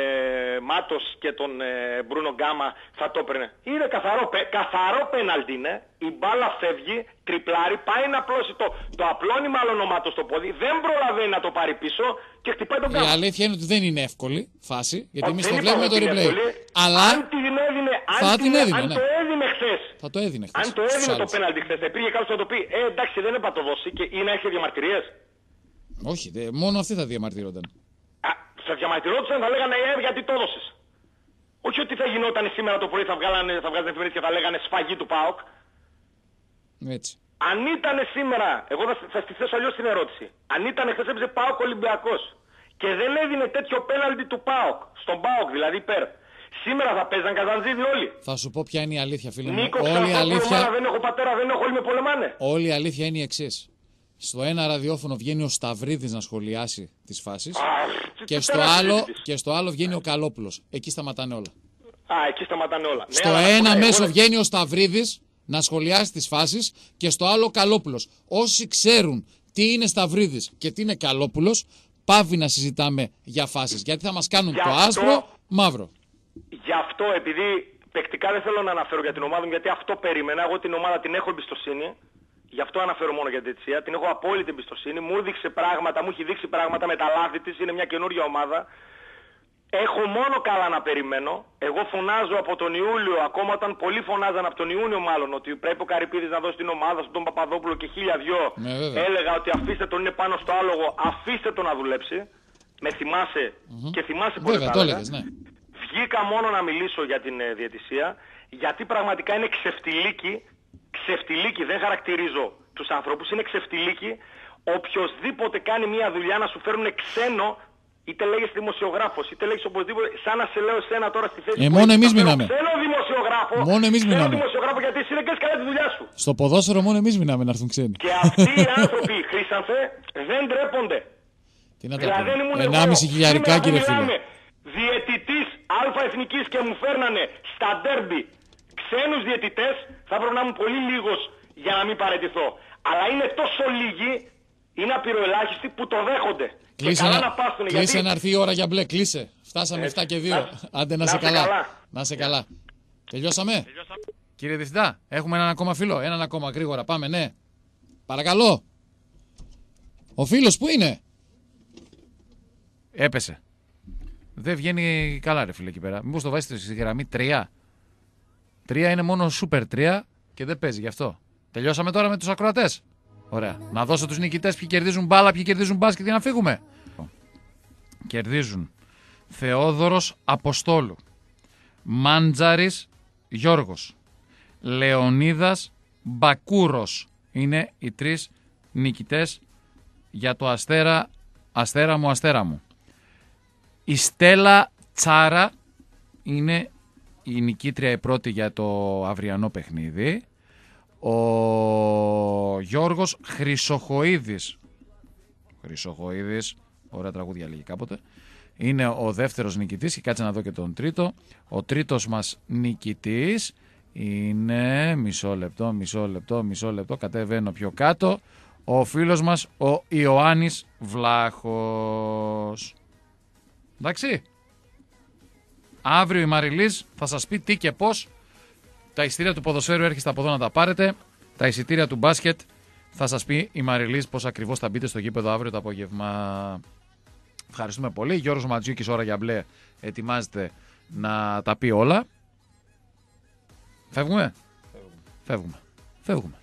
Μάτος και τον ε, Μπρούνο Γκάμα θα το έπαιρνε. Είναι καθαρό, πε- καθαρό πέναλτι είναι. Η μπάλα φεύγει, τριπλάρει, πάει να απλώσει το, το απλώνει μάλλον ο Μάτος το πόδι, δεν προλαβαίνει να το πάρει πίσω και χτυπάει τον Η Γκάμα. αλήθεια είναι ότι δεν είναι εύκολη φάση, γιατί Όχι, εμείς δεν το είπαμε βλέπουμε το ότι είναι replay. εύκολη. Αλλά αν την έδινε, αν θα την έδινε, αν ναι. το έδινε χθες, θα το έδινε χθες αν το στους έδινε το άλλους. πέναλτι χθες, θα υπήρχε κάποιος να το πει, ε εντάξει δεν έπα το δώσει και ή να έχει διαμαρτυρίες. Όχι, δε- μόνο αυτοί θα διαμαρτύρονταν. Α, θα διαμαρτυρόντουσαν, θα λέγανε ε, γιατί το έδωσες. Όχι ότι θα γινόταν σήμερα το πρωί, θα βγάλανε, θα βγάζανε εφημερίδες και θα λέγανε σφαγή του ΠΑΟΚ. Έτσι. Αν ήταν σήμερα, εγώ θα, θα στη θέσω αλλιώς την ερώτηση. Αν ήταν χθες έπαιζε ΠΑΟΚ Ολυμπιακός και δεν έδινε τέτοιο πέναλτι του ΠΑΟΚ, στον ΠΑΟΚ δηλαδή υπέρ, σήμερα θα παίζαν καζαντζίδι όλοι. Θα σου πω ποια είναι η αλήθεια, φίλε μου. Νίκος Όλη η Ξανθόπουλο, αλήθεια, μάνα, δεν έχω πατέρα, δεν έχω, όλοι με πολεμάνε. όλη η αλήθεια είναι η εξής. Στο ένα ραδιόφωνο βγαίνει ο Σταυρίδης να σχολιάσει τις φάσεις. Α, τι- Και τι στο, τεράστια άλλο, συζήτηση. και στο άλλο βγαίνει ο Καλόπουλος. Εκεί σταματάνε όλα. Α, εκεί σταματάνε όλα. Ναι, Στο αλλά ένα εγώ- μέσο εγώ- βγαίνει ο Σταυρίδης να σχολιάσει τις φάσεις και στο άλλο ο Καλόπουλος. Όσοι ξέρουν τι είναι Σταυρίδης και τι είναι Καλόπουλος, πάβει να συζητάμε για φάσεις. Γιατί θα μας κάνουν Γι' το αυτό- άσπρο μαύρο. Γι' αυτό, επειδή παικτικά δεν θέλω να αναφέρω για την ομάδα μου, γιατί αυτό περίμενα. Εγώ την ομάδα την έχω εμπιστοσύνη. Γι' αυτό αναφέρω μόνο για την Τετσία. Την έχω απόλυτη εμπιστοσύνη. Μου έδειξε πράγματα, μου έχει δείξει πράγματα με τα λάθη της. Είναι μια καινούργια ομάδα. Έχω μόνο καλά να περιμένω. Εγώ φωνάζω από τον Ιούλιο, ακόμα όταν πολλοί φωνάζαν από τον Ιούνιο μάλλον, ότι πρέπει ο Καρυπίδης να δώσει την ομάδα στον Παπαδόπουλο και χίλια δυο. Ναι, βέβαια. Έλεγα ότι αφήστε τον είναι πάνω στο άλογο, αφήστε τον να δουλέψει. Με θυμάσαι και θυμάσαι πολύ Βέβαια, τα το έλεγα. έλεγες, ναι. Βγήκα μόνο να μιλήσω για την ε, διαιτησία, γιατί πραγματικά είναι ξεφτιλίκι, ξεφτιλίκι, δεν χαρακτηρίζω τους ανθρώπους, είναι ξεφτιλίκι οποιοδήποτε κάνει μια δουλειά να σου φέρουν ξένο, είτε λέγεις δημοσιογράφος, είτε λέγεις οπωσδήποτε, σαν να σε λέω εσένα τώρα στη θέση Ε, που μόνο έχεις, εμείς θα φέρω μιλάμε. Ξένο δημοσιογράφο, Μόνο εμείς ξένο μιλάμε. δημοσιογράφο γιατί εσύ δεν κάνεις καλά τη δουλειά σου. Στο ποδόσφαιρο μόνο εμείς μιλάμε να έρθουν ξένοι. Και αυτοί οι άνθρωποι, Χρήσανθε, δεν ντρέπονται. Τι να τα Δηλαδή δεν πούμε. ήμουν Ενάμιση εγώ. χιλιαρικά, Σήμερα που κύριε φίλε. μιλάμε, Διαιτητής αλφα εθνικής και μου φέρνανε στα ντέρμπι ξένους διαιτητές, θα έπρεπε να ήμουν πολύ λίγος για να μην παραιτηθώ. Αλλά είναι τόσο λίγοι, είναι απειροελάχιστοι που το δέχονται. Κλείσε και καλά να, να πάθουν κλείσε γιατί... να έρθει η ώρα για μπλε. Κλείσε. Φτάσαμε Έτσι. 7 και 2. Να- Άντε να να σε είστε καλά. καλά. Να είσαι καλά. Τελειώσαμε; Κύριε Διευθυντά, έχουμε έναν ακόμα φίλο. Έναν ακόμα γρήγορα. Πάμε, ναι. Παρακαλώ. Ο φίλος που είναι; Έπεσε. Δεν βγαίνει καλά, ρε φίλε εκεί πέρα. Μήπως το βάζεις στη γραμμή 3. 3 είναι μόνο Super 3 και δεν παίζει γι' αυτό. Τελειώσαμε τώρα με τους ακροατές. Ωραία. Να δώσω τους νικητές ποιοι κερδίζουν μπάλα, ποιοι κερδίζουν μπάσκετ για να φύγουμε. Κερδίζουν Θεόδωρος Αποστόλου, Μάντζαρης Γιώργος, Λεωνίδας Μπακούρος. Είναι οι τρεις νικητές για το αστέρα, αστέρα μου, αστέρα μου. Η Στέλλα Τσάρα είναι η νικήτρια η πρώτη για το αυριανό παιχνίδι. Ο Γιώργος Χρυσοχοίδης. Χρυσοχοίδης, ωραία τραγούδια λέγει κάποτε. Είναι ο δεύτερος νικητής και κάτσε να δω και τον τρίτο. Ο τρίτος μας νικητής είναι, μισό λεπτό, μισό λεπτό, μισό λεπτό, κατεβαίνω πιο κάτω. Ο φίλος μας ο Ιωάννης Βλάχος. Εντάξει. Αύριο η Μαριλής θα σας πει τι και πώς. Τα εισιτήρια του ποδοσφαίρου έρχεστε από εδώ να τα πάρετε. Τα εισιτήρια του μπάσκετ θα σας πει η Μαριλής πώς ακριβώς θα μπείτε στο γήπεδο αύριο το απόγευμα. Ευχαριστούμε πολύ. Γιώργος Ματζίκης, ώρα για μπλε, ετοιμάζεται να τα πει όλα. Φεύγουμε. Φεύγουμε. Φεύγουμε.